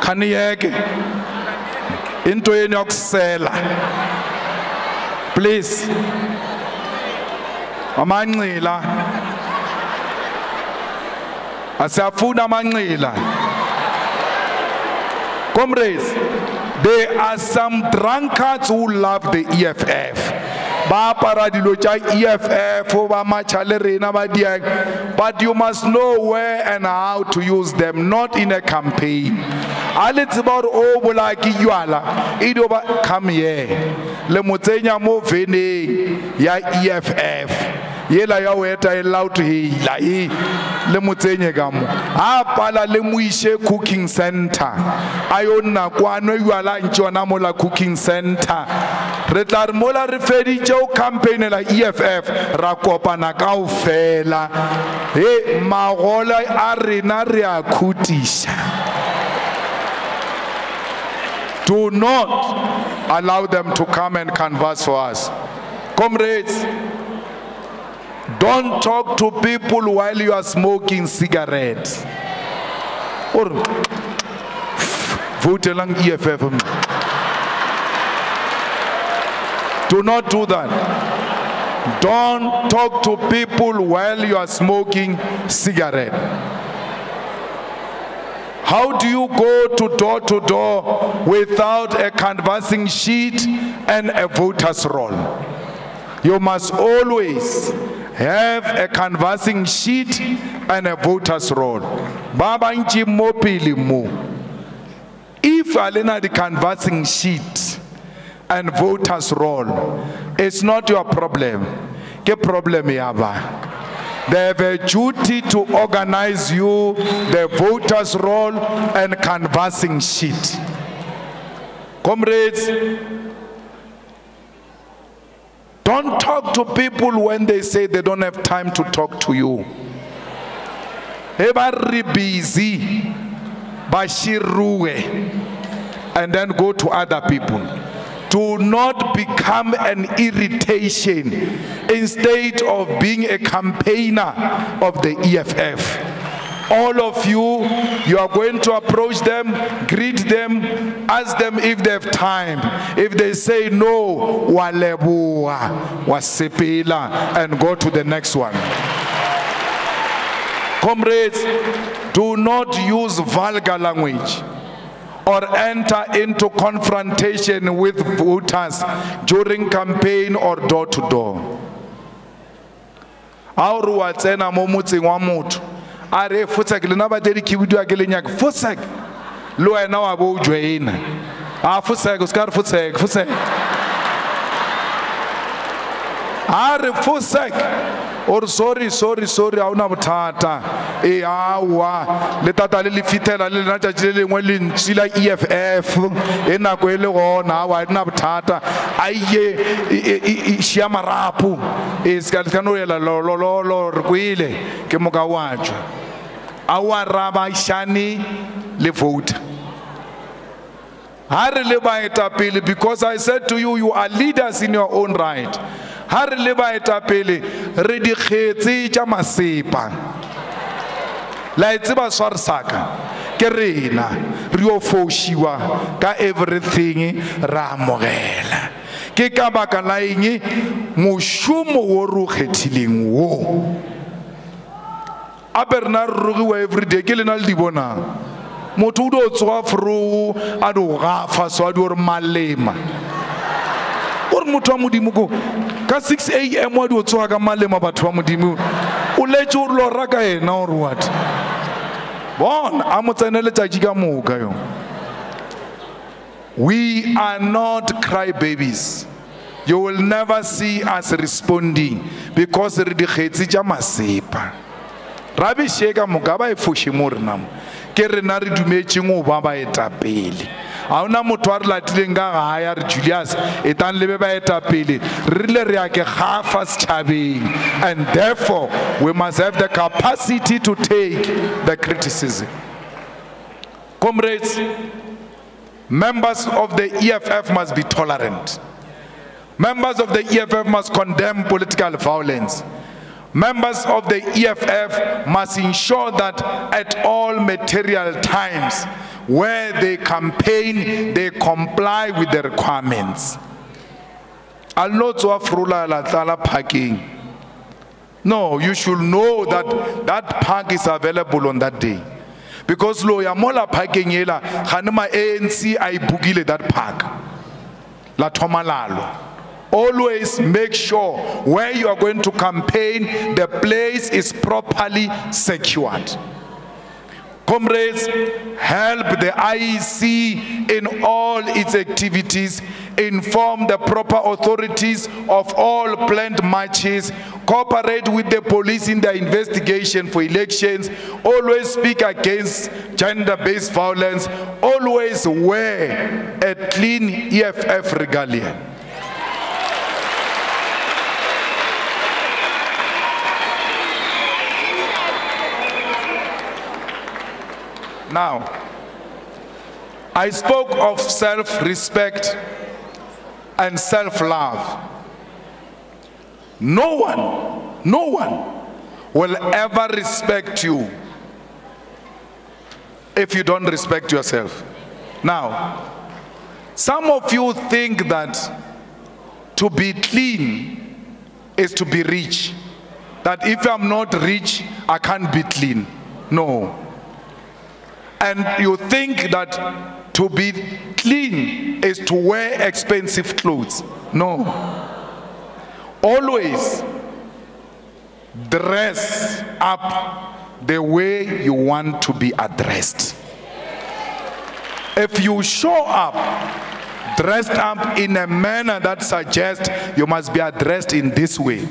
Kaniyeke into yokusela please. Amancila asiyafuna amanqila. Comrades there are some drunkards who love the EFF ba apara EFF ba matšha le rena ba diang. But you must know where and how to use them not in a campaign a le tseba gore o bolaya ke jwala e dio ba come here. Le mo tsenya mo veneng ya EFF yela ya o eta e loud hela e le mo tsenye ka mo. A pala le mo ise cooking center a yo nna kwano jwala ntse yona mola cooking center re tla re mola re feditše o campaignela eff ra kopana kao fela e magola a rena re a khutiša do not allow them to come and converse for us. Comrades don't talk to people while you are smoking cigarettes. Or votelang eff do not do that. Don't talk to people while you are smoking cigarette how do you go to door to door without a canvassing sheet and a voter's roll? You must always have a canvassing sheet and a voter's roll. Ba bantši mo mo if a lena the canvassing sheet and voters roll it's not your problem. Ke problem ya ba they have a duty to organize you the voters roll and canvassing sheet. Comrades don't talk to people when they say they don't have time to talk to you. Re busy ba shiruwe and then go to other people do not become an irritation instead of being a campaigner of the EFF. All of you, you are going to approach them, greet them, ask them if they have time. If they say no, walebua, wasepela, and go to the next one. Comrades, do not use vulgar language or enter into confrontation with voters during campaign or door to door. a o re wa tsena mo motseng wa motho. A re fotsek lena ba tedi khibidu ke lenyaka fotsek le wena wa bo o joina a fotsek o se a or sorry sorry sorry a ona bothata e awa le tata le le fithela le lena tšatši le lengwe lentsi la e la eff e nako e le gona awa e dina bothata. A ye e šia marapo. E se ka no ela lolololo re kwele ke moka wa tšwa a o arabaišane le voter ha re le baetapele because i said to you you are leaders in your own right ha re le baetapele re dikgetse tša masepa la e tseba swarsaka ke rena re yo fošiwa ka everything ra amogela. Ke ka baka la eng? Mošomo wo re o kgethileng wo. Ape rena re rogiwa everyday ke lena le di bonang motho o di o tsoga foroo a di o gafa so a di ore malema. Ore motho wa modimo ko ka 6 am wa di o tsoga ka malema batho ba modimo o letse o lora ka ena ore what? Bona a mo tsene letšatši ka moka yo. We are not cry babies you will never see us responding because re dikgetsi tša masepa. Rabiše ka moka ba e foše mo rena mo ke rena re dumetseng o ba baetapele ga ona motho a re latileng ka gae a re julius e tang lebe baetapele re rile re ya ke gafa setšhabeng and therefore we must have the capacity to take the criticism. Comrades members of the eff must be tolerant. Members of the eff must condemn political violence. Members of the EFF must ensure that at all material times where they campaign, they comply with the requirements. I'll not so afrula parking. No, you should know that that park is available on that day. Because lo ya mola parking yela, ganema ANC ay bugile that park. La thomalalo. Always make sure where you are going to campaign, the place is properly secured. Comrades, help the IEC in all its activities, inform the proper authorities of all planned marches, cooperate with the police in their investigation for elections, always speak against gender-based violence, always wear a clean EFF regalia. Now, I spoke of self-respect and self-love. No one, no one will ever respect you if you don't respect yourself. Now, some of you think that to be clean is to be rich. That if I'm not rich, I can't be clean. No and you think that to be clean is to wear expensive clothes. No. Always dress up the way you want to be addressed. If you show up dressed up in a manner that suggests you must be addressed in this way,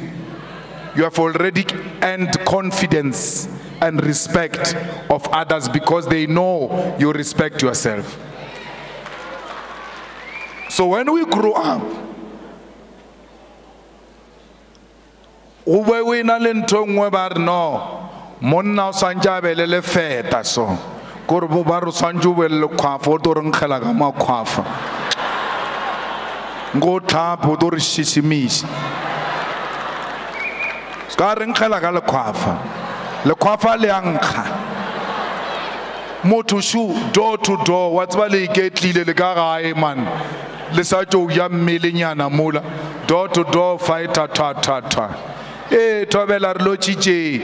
you have already earned confidence and respect of others because they know you respect yourself. So when we grow up, o be o ena le ntho nngwe ba re no monna o swantse a be le lefeta so. Kore bo ba re swantse o be le lekgwafa o to re nkgela ka makgwafa nko tlhape o to re šišimiša se ka re nkgela ka lekgwafa lekgwafa le a nkga motho shu door to door wa tseba le iketlile le ka gae man? Le sa tšo ja mmelenyana mola door to door fighter twa twa twa ee thobela re lotšitše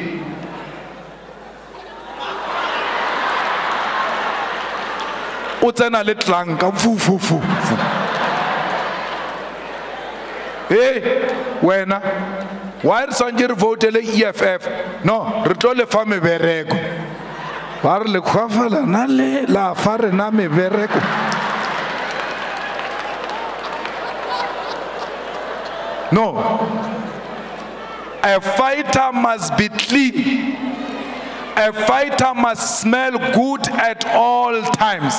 o tsena le tlanka fufufu ee wena. Why re swantse re eff no re tlo lefa mebereko ba re lekgwafalana le la fa rena mebereko no. A fighter must be clean. A fighter must smell good at all times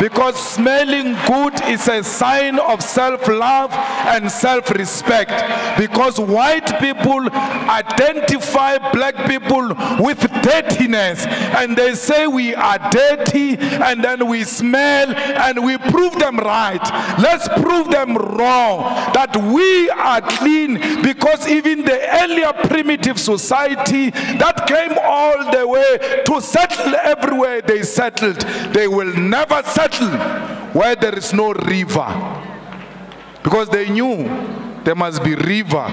because smelling good is a sign of self-love and self-respect. Because white people identify black people with dirtiness. And they say we are dirty and then we smell and we prove them right. Let's prove them wrong. That we are clean because even the earlier primitive society that came all the way to settle everywhere they settled they will never settle where there is no river. Because they knew there must be river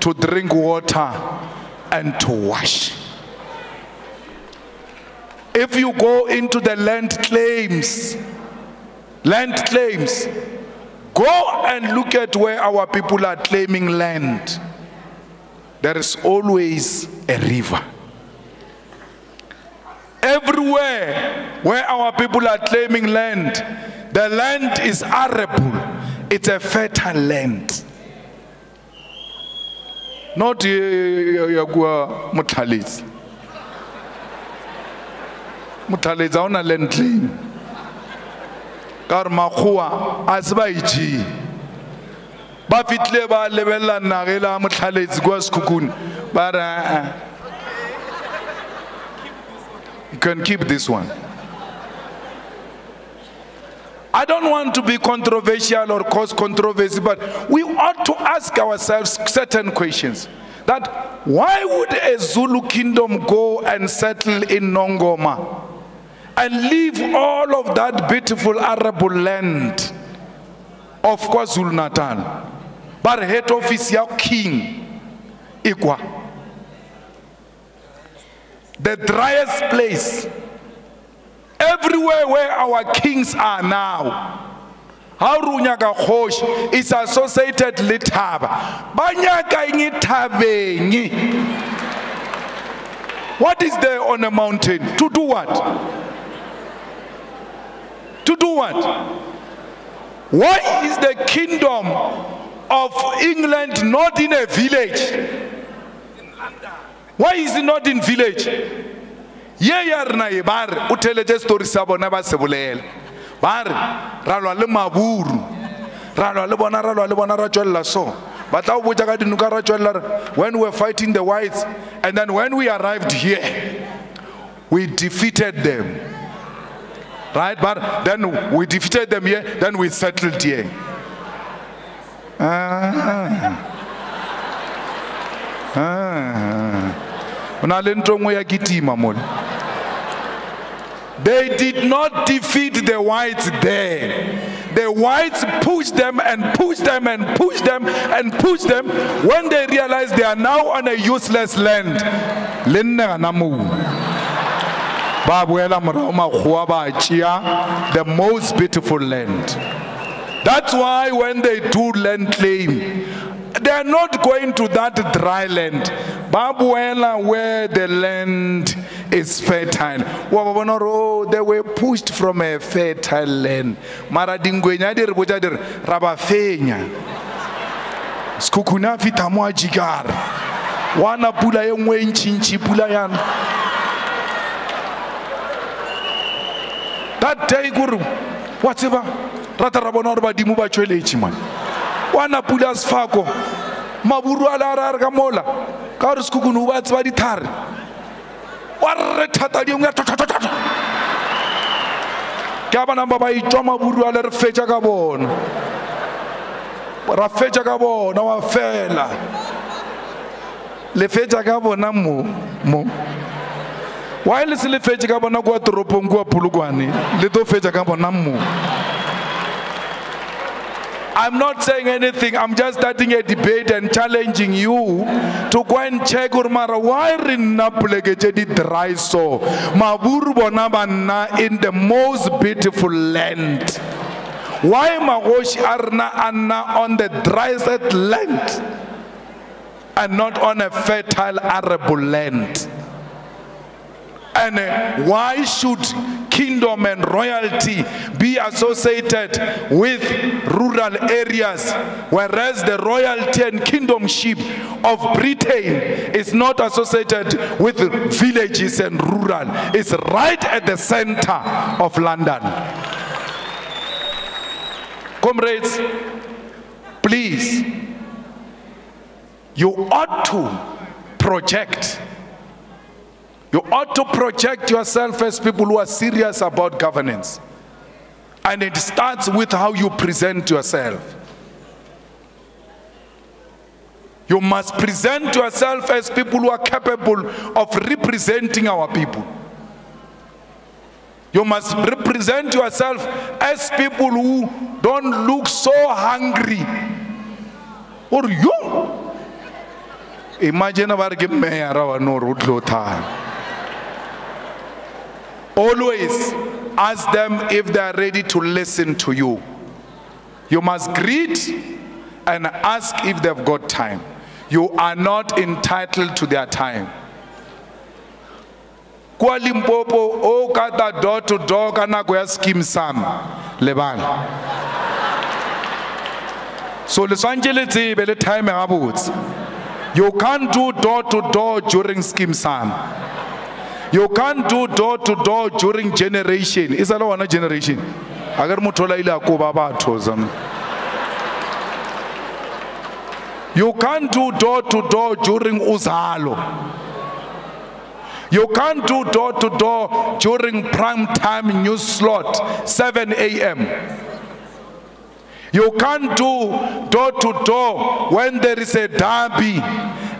to drink water and to wash. If you go into the land claims land claims go and look at where our people are claiming land. There is always a river Everywhere where our people are claiming land, the land is arable. It's a fertile land. Not ya kwa Muthalezi. on a land claim. ka gore makgowa a se ba ijee ba fitlhile ba lebelela nage la motlhaletsi kwa sekhukhune ba re "Ah, ah. Can keep this one. I don't want to be controversial or cause controversy, but we ought to ask ourselves certain questions. That why would a Zulu kingdom go and settle in Nongoma and leave all of that beautiful arable land of KwaZulu Natal, but head office ya king ikwa, the driest place. Everywhere where our kings are now ha re o kgoši is associated le thaba ba what is there on a mountain? To do what? To do what? Why is the kingdom of england not in a village why is it not in village? Ye ya rena e ba re o theletše story sa bona ba se bolela. Ba re ra lwa le maburu. Ra lwa le bona ra lwa le bona ra tšwelela so. Ba tla o botša ka dinoka ra tšwelela when we were fighting the whites and then when we arrived here we defeated them. Right? But then we defeated them here then we settled here ah. Ah. Ya mole They did not defeat the whites there. The whites pushed them and pushed them and pushed them and pushed them when they realized they are now on a useless land. The most beautiful land. That's why when they do land claim, they are not going to that dry land. Ba boela where the land is fertile. Oh, they were pushed from a fertile land. Mara dingwenya di re botša di re ra ba fenya. Sekhukhune a fita mo a. Wana pula e nngwe e pula yana. That day wa tseba rata ra bona gore badimo ba tšweletše man. Wana pula sefako. Maburu a le a re ka mola. Ka gore sekhukhune o ba tseba dithare. wa rre thata dingwe ya ke a bana ba ba itswa maburu a le re fetša ka bona ra fetša ka bona wa fela le fetša ka bona mo mo wa le se le fetše ka bona kua toropong kua polokwane le tlo fetša ka bona mo I'm not saying anything. I'm just starting a debate and challenging you to go and check gore mara why re nna poleke tše di dry so? Maburu bona in the most beautiful land. Why magoši a rena a nna on the driest land and not on a fertile arable land? And why should kingdom and royalty be associated with rural areas, whereas the royalty and kingdomship of Britain is not associated with villages and rural? It's right at the center of London. Comrades, please, you ought to project you ought to project yourself as people who are serious about governance. And it starts with how you present yourself. You must present yourself as people who are capable of representing our people. You must represent yourself as people who don't look so hungry. Or you. Imagine about mayor or no Always ask them if they are ready to listen to you. You must greet and ask if they've got time. You are not entitled to their time. Kwa o oh, kata door to door ka nako ya Skeem Saam le bana. So le swantse le tsebe le time ya. You can't do door to door during Skeem Saam. You can't do door to door during generation. That one generation? a ke re motho ile a you can't do door to door during uzalo you can't do door to door during prime time news slot 7 a.m you can't do door to door when there is a derby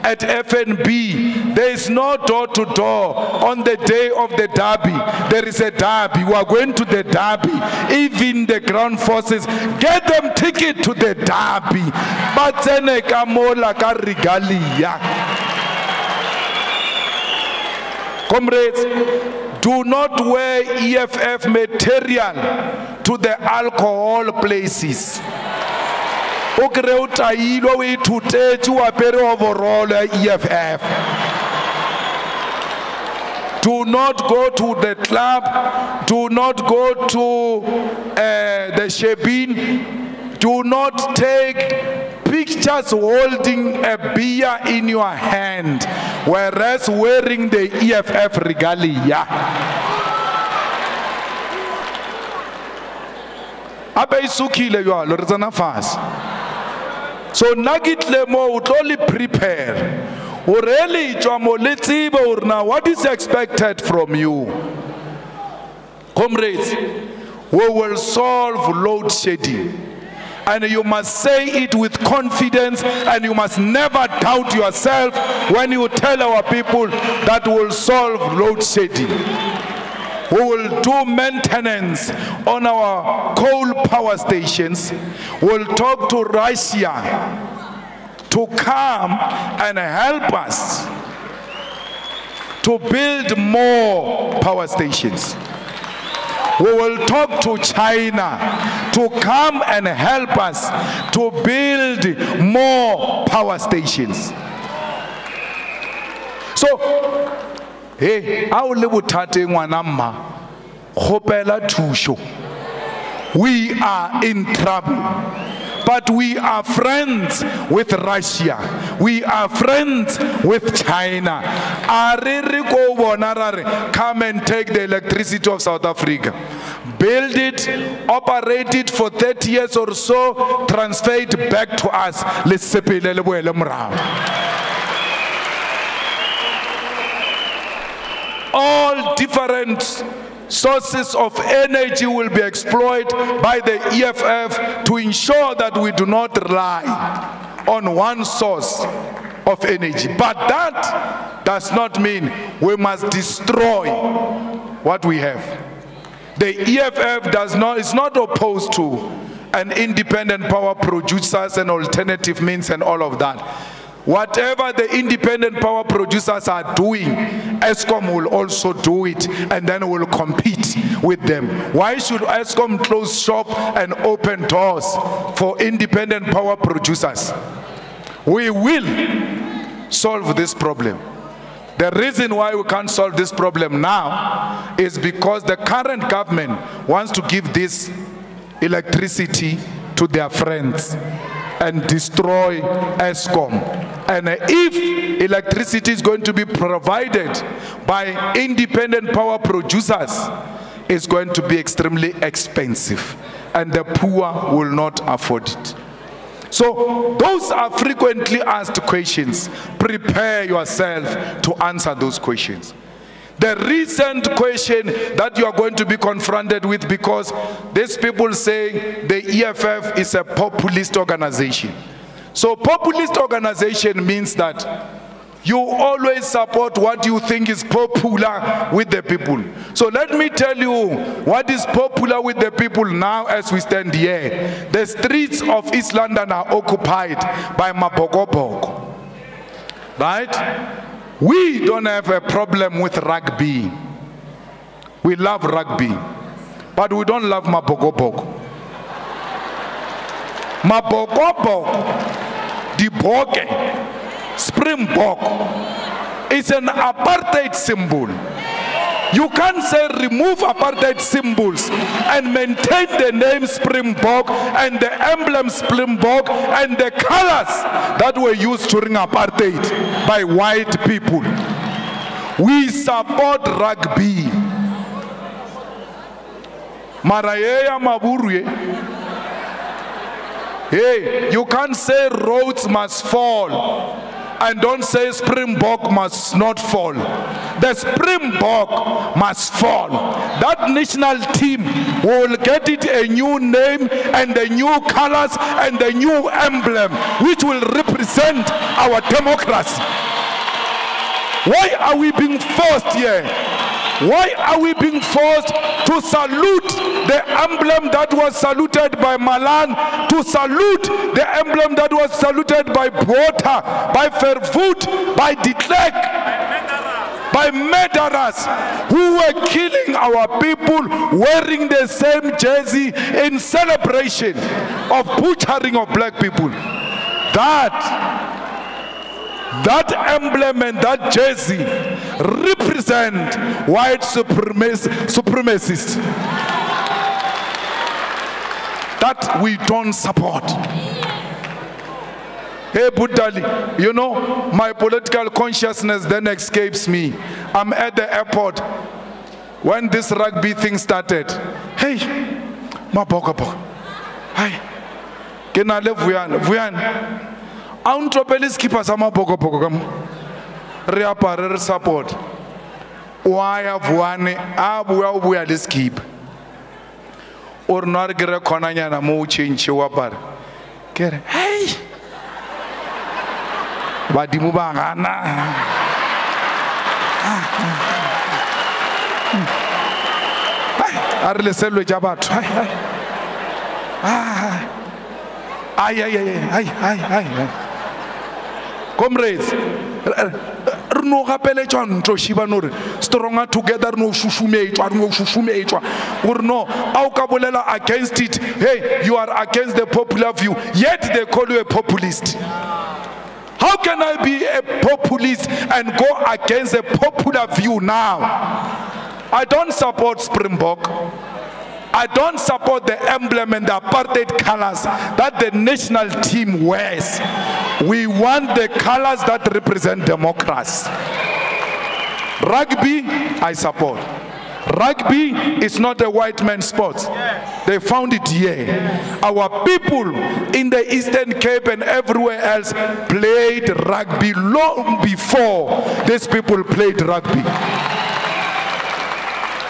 at FNB. There is no door to door on the day of the derby. There is a derby. We are going to the derby. Even the ground forces, get them ticket to the derby. But ka mo la ka regalia. Comrades, do not wear EFF material to the alcohol places. overall eff do not go to the club. Do not go to uh, the shebeen do not take pictures holding a beer in your hand whereas wearing the eff regalia. E so nna ke tle mo o tlo le prepare. Gore na what is expected from you. Comrades we will solve load shedding and you must say it with confidence and you must never doubt yourself when you tell our people that will solve load shedding we will do maintenance on our coal power stations. We'll talk to Russia to come and help us to build more power stations. We will talk to China to come and help us to build more power stations. So he a o le bothateng ngwana mma kgopela we are in trouble but we are friends with Russia. We are friends with China. Come and take the electricity of South Africa. Build it, operate it for 30 years or so, transfer it back to us all different sources of energy will be exploited by the EFF to ensure that we do not rely on one source of energy. But that does not mean we must destroy what we have. The EFF does not, is not opposed to an independent power producers and alternative means and all of that. Whatever the independent power producers are doing, Eskom will also do it and then will compete with them. Why should Eskom close shop and open doors for independent power producers? We will solve this problem. The reason why we can't solve this problem now is because the current government wants to give this electricity to their friends and destroy Eskom. And if electricity is going to be provided by independent power producers, it's going to be extremely expensive and the poor will not afford it. So those are frequently asked questions. Prepare yourself to answer those questions. The recent question that you are going to be confronted with because these people say the EFF is a populist organization. So populist organization means that you always support what you think is popular with the people. So let me tell you what is popular with the people now as we stand here. The streets of East London are occupied by Mabokoboko. Right? We don't have a problem with rugby. We love rugby, but we don't love Mabokoboko. Mabokoboko, Diboke, Springbok, is an apartheid symbol. You can't say remove apartheid symbols and maintain the name Springbok and the emblem Springbok and the colors that were used during apartheid by white people. We support rugby. mara ye ya maburu ye hey you can't say roads must fall and don't say Springbok must not fall. The Springbok must fall. That national team will get it a new name and the new colors and the new emblem which will represent our democracy. Why are we being forced here? Why are we being forced to salute the emblem that was saluted by Malan, to salute the emblem that was saluted by Botha, by Verwoerd, by De Klerk, by murderers who were killing our people wearing the same jersey in celebration of butchering of black people. That that emblem and that jersey represent white supremac- supremacists that we don't support. Hey, Budali, you know, my political consciousness then escapes me. I'm at the airport when this rugby thing started. Hey, maboko boko. Hi. Ke na le Vuyan, Vuyan. A o ntopele sekipa sa mabokoboko ka mo. Re apare re support. O a ya Vuane, a bua o bua le sekipa. O re no re ke re kgonanyana mo o change o apare. Ke re, hey. badimo ba gana a re leselwe ja batho ai comrades re no gapeletšwa ntlo šibane gore stronga together re no šušumetšwa re no šušumetšwa gore no a o ka bolela against it hey you are against the popular view yet they call you a populist How can I be a populist and go against a popular view now? I don't support Springbok. I don't support the emblem and the apartheid colors that the national team wears. We want the colors that represent democracy. Rugby, I support. Rugby is not a white man's sport. They found it here. Our people in the Eastern Cape and everywhere else played rugby long before these people played rugby.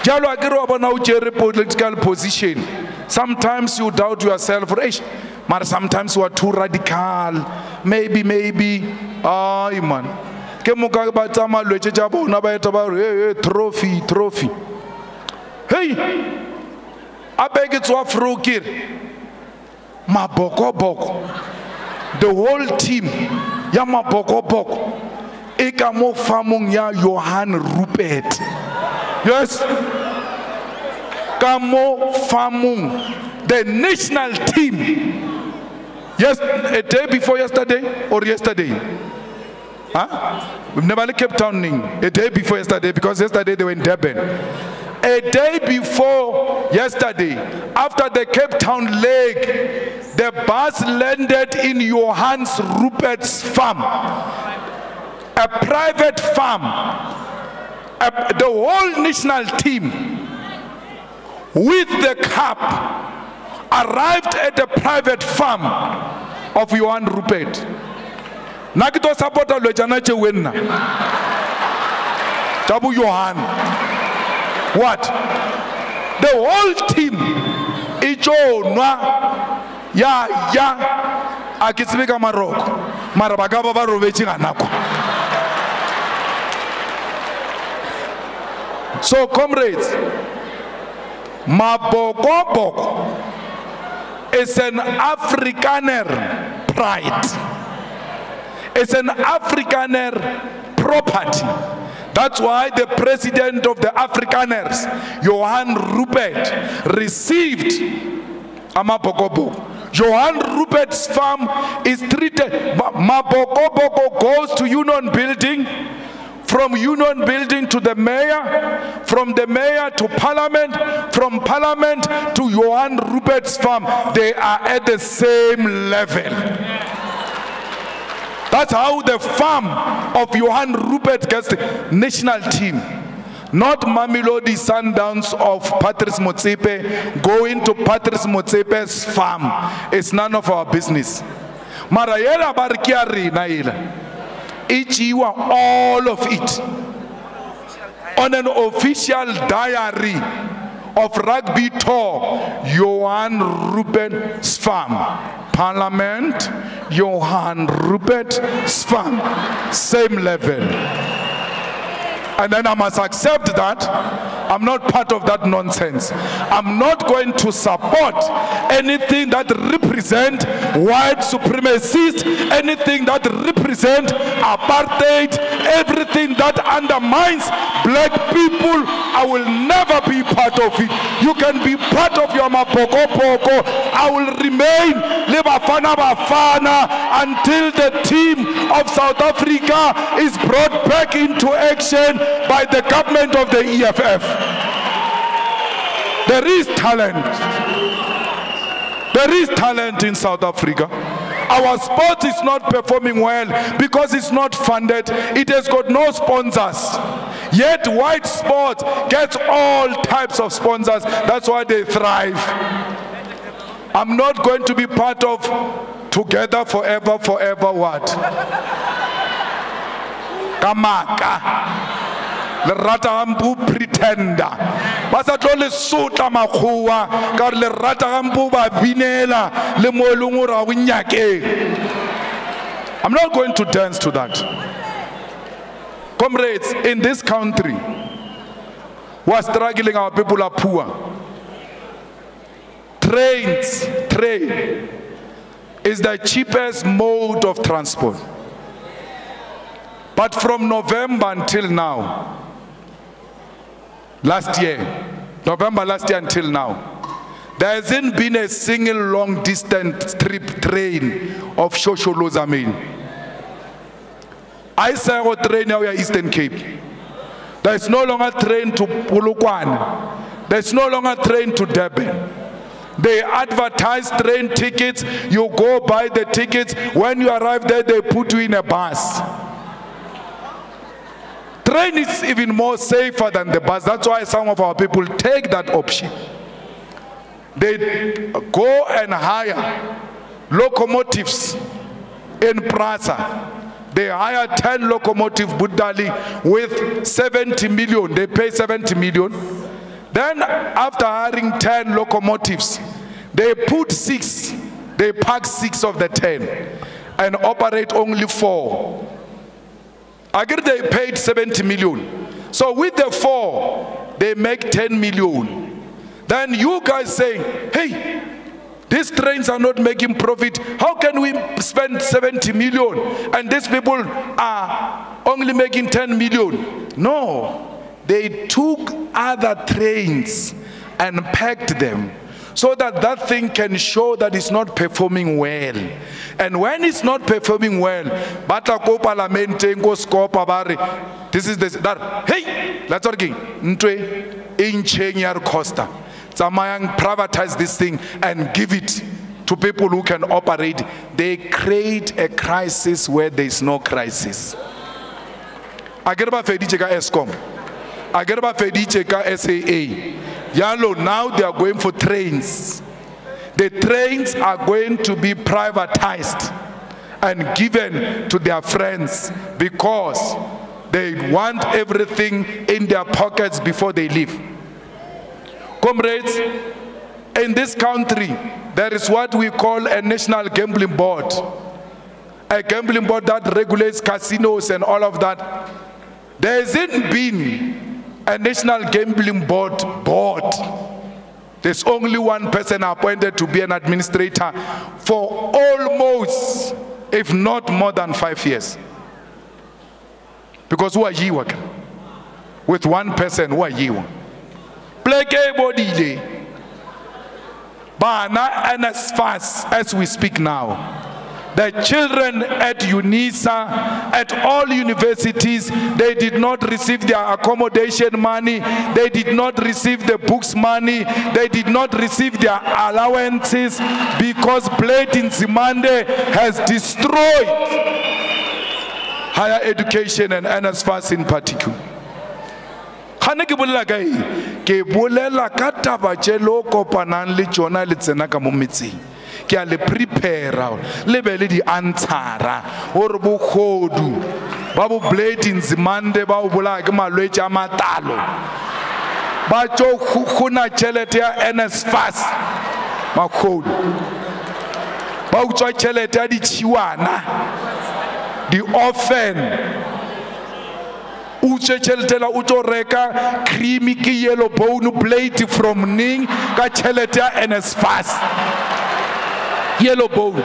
Jalo a ke re wa bona o tšere political position. Sometimes you doubt yourself, "Eish, but sometimes you are too radical. Maybe, maybe, ay man. Ke moka ba tsa malwetse tša bona ba eta ba re, "Hey, hey, trophy, trophy." Hey, a beg it's what frukir. Maboko The whole team ya maboko boko. E ka mo famong ya Johan Rupert. Yes. Ka mo famong the national team. Yes, a day before yesterday or yesterday. Huh? We've never Cape Town ning a day before yesterday because yesterday they were in Durban. A day before yesterday, after the Cape Town leg, the bus landed in Johannes Rupert's farm, a private farm. A- the whole national team with the cup arrived at the private farm of Johan Rupert. nna ke tlo support-a bo johan. What? The whole team e tšo nwa. Ya ya. A maroko. Mara ba ka ba so comrades mabokoboko is an afrikaner pride it's an afrikaner property that's why the president of the Afrikaners, Johan Rupert, received Amabokoboko. Johan Rupert's farm is treated. Ma- Mabokoboko goes to Union Building, from Union Building to the mayor, from the mayor to Parliament, from Parliament to Johan Rupert's farm. They are at the same level. That's how the farm of Johan Rupert gets the national team. not Mamelodi Sundowns of Patrice Motsepe going to Patrice Motsepe's farm. It's none of our business. Mara yela ba re ke year all of it on an official diary of rugby tour, Johan Rupert Svam. Parliament, Johan Rupert Svam. Same level. And then I must accept that I'm not part of that nonsense. I'm not going to support anything that represent white supremacists, anything that represent apartheid, everything that undermines black people. I will never be part of it. You can be part of your mapoko poko. I will remain le Bafana Bafana until the team of South Africa is brought back into action by the government of the EFF. There is talent. There is talent in South Africa. Our sport is not performing well because it's not funded. It has got no sponsors. Yet white sport gets all types of sponsors. That's why they thrive. I'm not going to be part of together forever, forever what? Kamaka. Le rata pretender. Ba sa tlo le sotla makgowa ka gore le rata ba binela le mo e leng go nyakeng. I'm not going to dance to that. Comrades in this country we are struggling our people are poor. Trains train is the cheapest mode of transport. But from november until now last year, November last year until now. There hasn't been a single long distance trip train of Shosholoza Meyl. I saw a train now in Eastern Cape. There is no longer train to Polokwane. There is no longer train to Durban. They advertise train tickets. You go buy the tickets. When you arrive there, they put you in a bus. Train is even more safer than the bus. That's why some of our people take that option. They go and hire locomotives in Prasa. They hire 10 locomotive Budali with 70 million. They pay 70 million. Then after hiring 10 locomotives, they put six, they pack six of the 10 and operate only four. I get they paid 70 million. So with the four, they make 10 million. Then you guys say, hey, these trains are not making profit. How can we spend 70 million and these people are only making 10 million? No, they took other trains and packed them so that that thing can show that it's not performing well. And when it's not performing well ko this is the that hey let's working ntwe e ntšheng ya costa privatize this thing and give it to people who can operate. They create a crisis where there is no crisis. A ke re ba feditše a ke ka saa Yalo, now they are going for trains. The trains are going to be privatized and given to their friends because they want everything in their pockets before they leave. Comrades, in this country, there is what we call a national gambling board. A gambling board that regulates casinos and all of that. There hasn't been a national gambling board board. There's only one person appointed to be an administrator for almost, if not more than five years. Because who are you working? With one person, who are you? Pleke body Bana and as fast as we speak now. The children at UNISA, at all universities, they did not receive their accommodation money, they did not receive the books money, they did not receive their allowances because Blade Nzimande has destroyed higher education and NSFAS in particular. gane ke bolela ka eng ke bolela ka taba tše le o kopanang le tšona le tsena ka ke a le prepara le be le di-antara gore bokgodu ba bo blade nzimande ba o bolaya ke malwetse a matalo. Ba tšo gona tšhelete ya nsfas makgodu ba utswa tšhelete ya ditšhiwana di-orphan. O utswe tšheletela o tlo reka creamy ke yellow bone from ning ka tšhelete ya nsfas yellow bone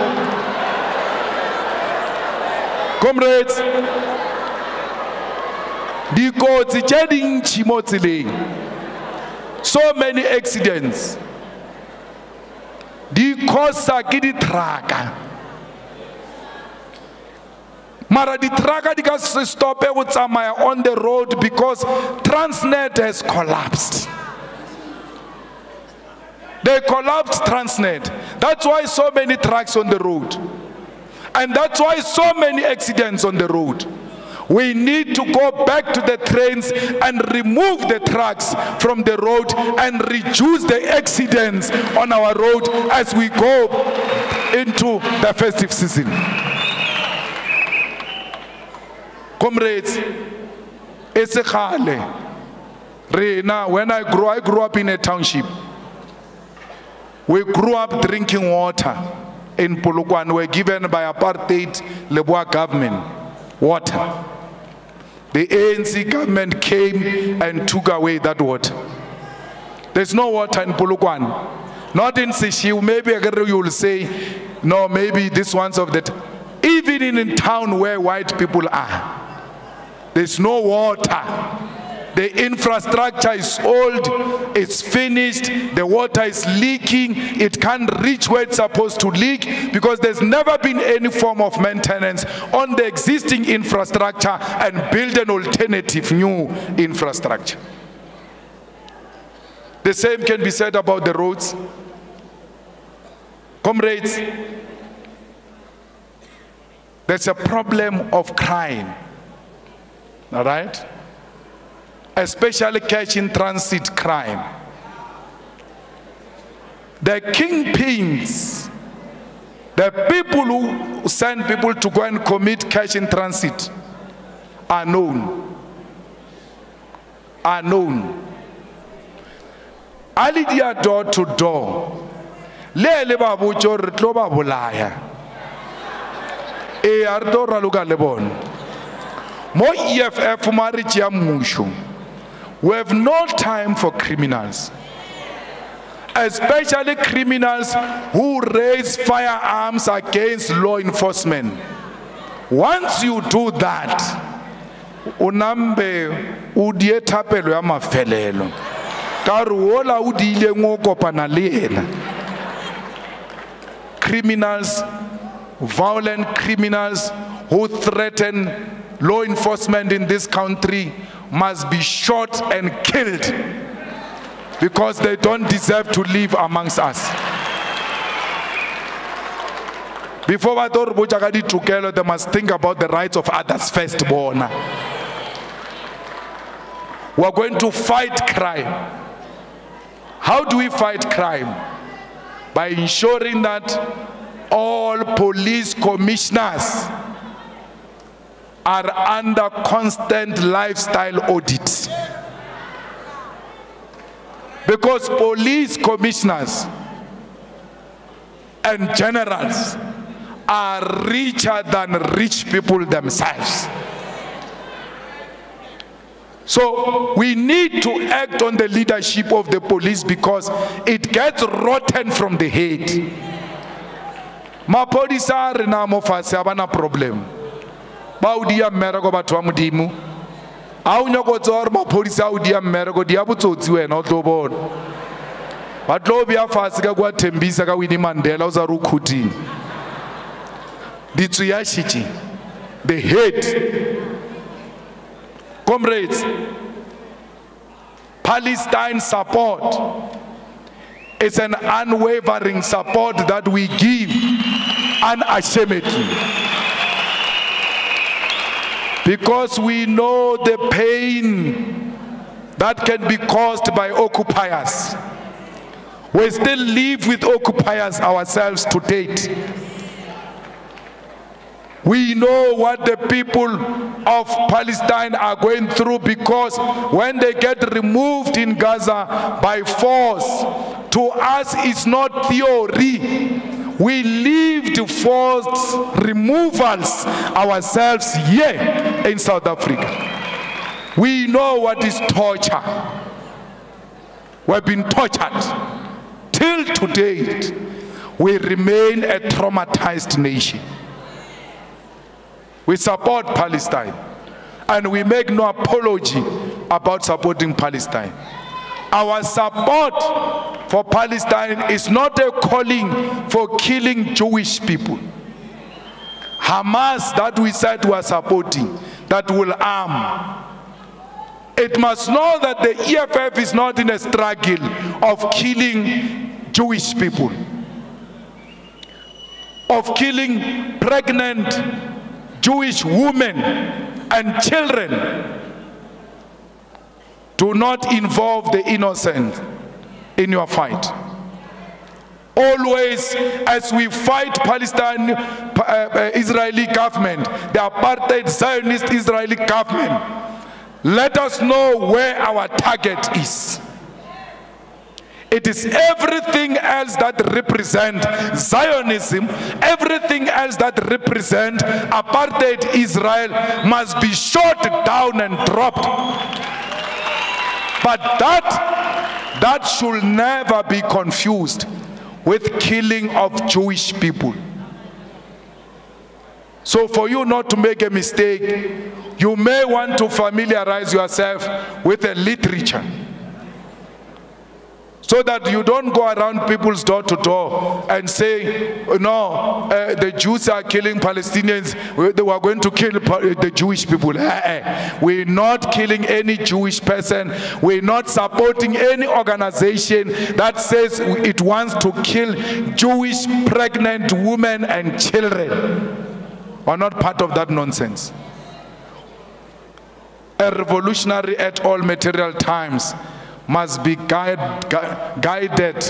comrades dikotsi tše dintšhi mo tseleng so many accidents. Di causa ke di-trucka mara di-trucka di ka on the road because transnet has collapsed they collapsed transnet that's why so many trucks on the road and that's why so many accidents on the road we need to go back to the trains and remove the trucks from the road and reduce the accidents on our road as we go into the festive season. Comrades, it's a. Rena, when I grew, I grew up in a township. We grew up drinking water in Polokwane. We were given by apartheid Lebowa government water. The ANC government came and took away that water. There's no water in Polokwane. Not in Seshego. Maybe you will say, no, maybe this one's of that. Even in a town where white people are, there's no water. The infrastructure is old, it's finished, the water is leaking, it can't reach where it's supposed to leak because there's never been any form of maintenance on the existing infrastructure and build an alternative new infrastructure. The same can be said about the roads. Comrades, there's a problem of crime. All right? Especially cash in transit crime. The kingpins, the people who send people to go and commit cash in transit are known. Are known. Ali dia door to door. Le le ba botso re tlo ba bolaya. E a re tlo. Mo EFF ma re tšea mmušo. We have no time for criminals, especially criminals who raise firearms against law enforcement. Once you do that, unambe udie thapelo ya mafelelo ka re wola o diileng o kopana le ena criminals violent criminals who threaten law enforcement in this country must be shot and killed because they don't deserve to live amongst us. Before ba tlo re botsa ka they must think about the rights of others first. We are going to fight crime. How do we fight crime? By ensuring that all police commissioners are under constant lifestyle audit. Because police commissioners and generals are richer than rich people themselves. So we need to act on the leadership of the police because it gets rotten from the head. Mapodisa re na problem ba o dia mmereko batho ba modimo. A o nyako tsa gore maphodisa a o dia mmereko di a botsotsi wena o tlo bona. Ba tlo bea fatshe ka kua thembisa ka mandela o sa re o ditswe ya the head. Comrades palestine support. Is an unwavering support that we give unashamedly because we know the pain that can be caused by occupiers. We still live with occupiers ourselves to date. We know what the people of Palestine are going through because when they get removed in Gaza by force, to us it's not theory. We lived forced removals ourselves here in South Africa. We know what is torture. We've been tortured. Till today, we remain a traumatized nation. We support Palestine. And we make no apology about supporting Palestine. Our support for Palestine is not a calling for killing Jewish people. Hamas that we said we are supporting, that will arm. It must know that the EFF is not in a struggle of killing Jewish people, of killing pregnant Jewish women and children. Do not involve the innocent in your fight. Always, as we fight Palestine, uh, uh, Israeli government, the apartheid Zionist Israeli government, let us know where our target is. It is everything else that represent Zionism, everything else that represent apartheid Israel must be shot down and dropped. But that, that should never be confused with killing of Jewish people. So for you not to make a mistake, you may want to familiarize yourself with the literature so that you don't go around people's door to door and say, no, uh, the Jews are killing Palestinians, they were going to kill the Jewish people. Eh, eh. We're not killing any Jewish person. We're not supporting any organization that says it wants to kill Jewish pregnant women and children. We're not part of that nonsense. A revolutionary at all material times must be guide, gu guided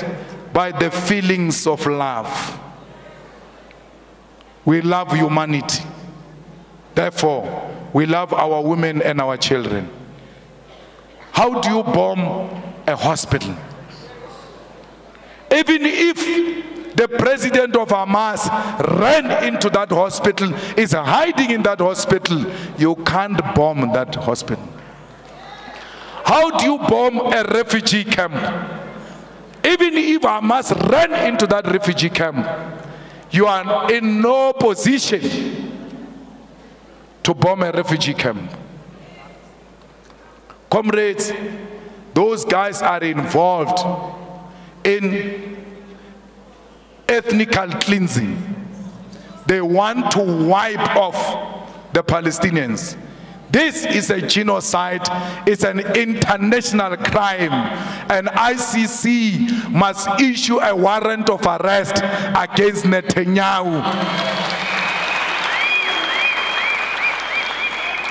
by the feelings of love. We love humanity. Therefore, we love our women and our children. How do you bomb a hospital? Even if the president of Hamas ran into that hospital, is hiding in that hospital, you can't bomb that hospital. How do you bomb a refugee camp? Even if Hamas ran into that refugee camp, you are in no position to bomb a refugee camp. Comrades, those guys are involved in ethnical cleansing. They want to wipe off the Palestinians. This is a genocide. It's an international crime. And ICC must issue a warrant of arrest against Netanyahu.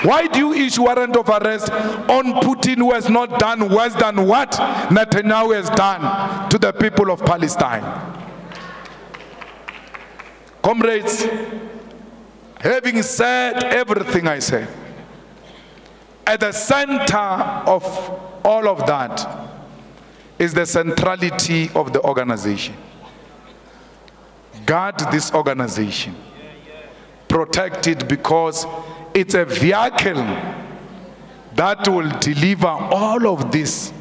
Why do you issue warrant of arrest on Putin who has not done worse than what Netanyahu has done to the people of Palestine? Comrades, having said everything I said, at the center of all of that is the centrality of the organization. Guard this organization. Protect it because it's a vehicle that will deliver all of this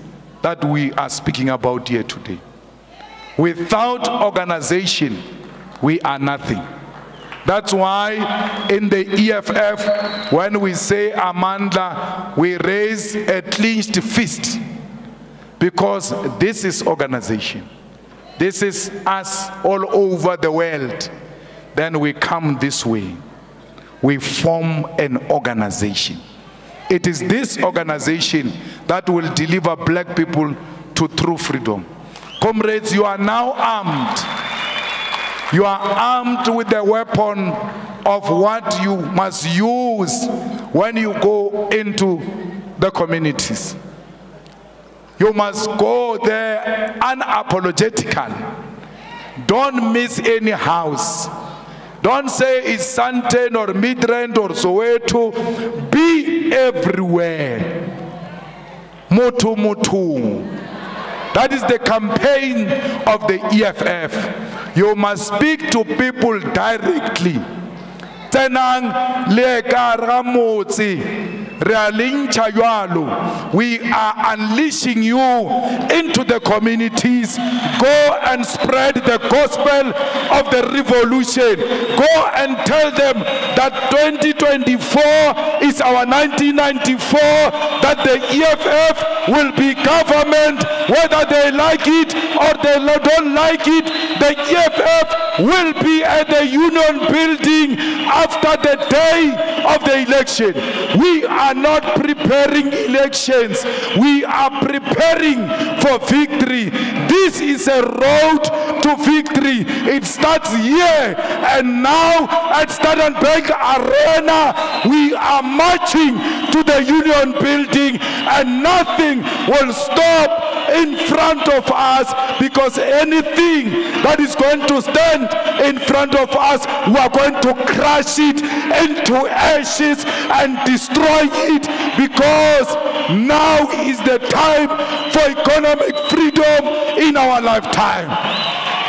that we are speaking about here today. Without organization, we are nothing. That's why in the EFF, when we say Amandla, we raise a clenched fist because this is organization. This is us all over the world. Then we come this way. We form an organization. It is this organization that will deliver black people to true freedom. Comrades, you are now armed. You are armed with the weapon of what you must use when you go into the communities. You must go there unapologetically. Don't miss any house. Don't say it's Sandton or Midrand or Soweto. Be everywhere. Motu Motu. That is the campaign of the EFF. You must speak to people directly. Tsenang le ka motse, We are unleashing you into the communities. Go and spread the gospel of the revolution. Go and tell them that 2024 is our 1994, that the EFF will be government, whether they like it or they don't like it. The EFF will be at the union building after the day of the election. We are not preparing elections. We are preparing for victory. This is a road to victory. It starts here and now at Standard Arena. We are marching to the union building and nothing will stop in front of us because anything that is going to stand in front of us, we are going to crush it into ashes and destroy it because now is the time for economic freedom in our lifetime.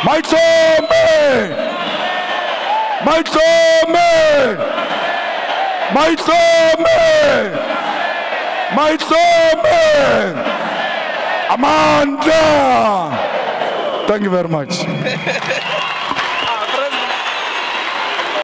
My man, my man, my man. Amandla. Thank you very much.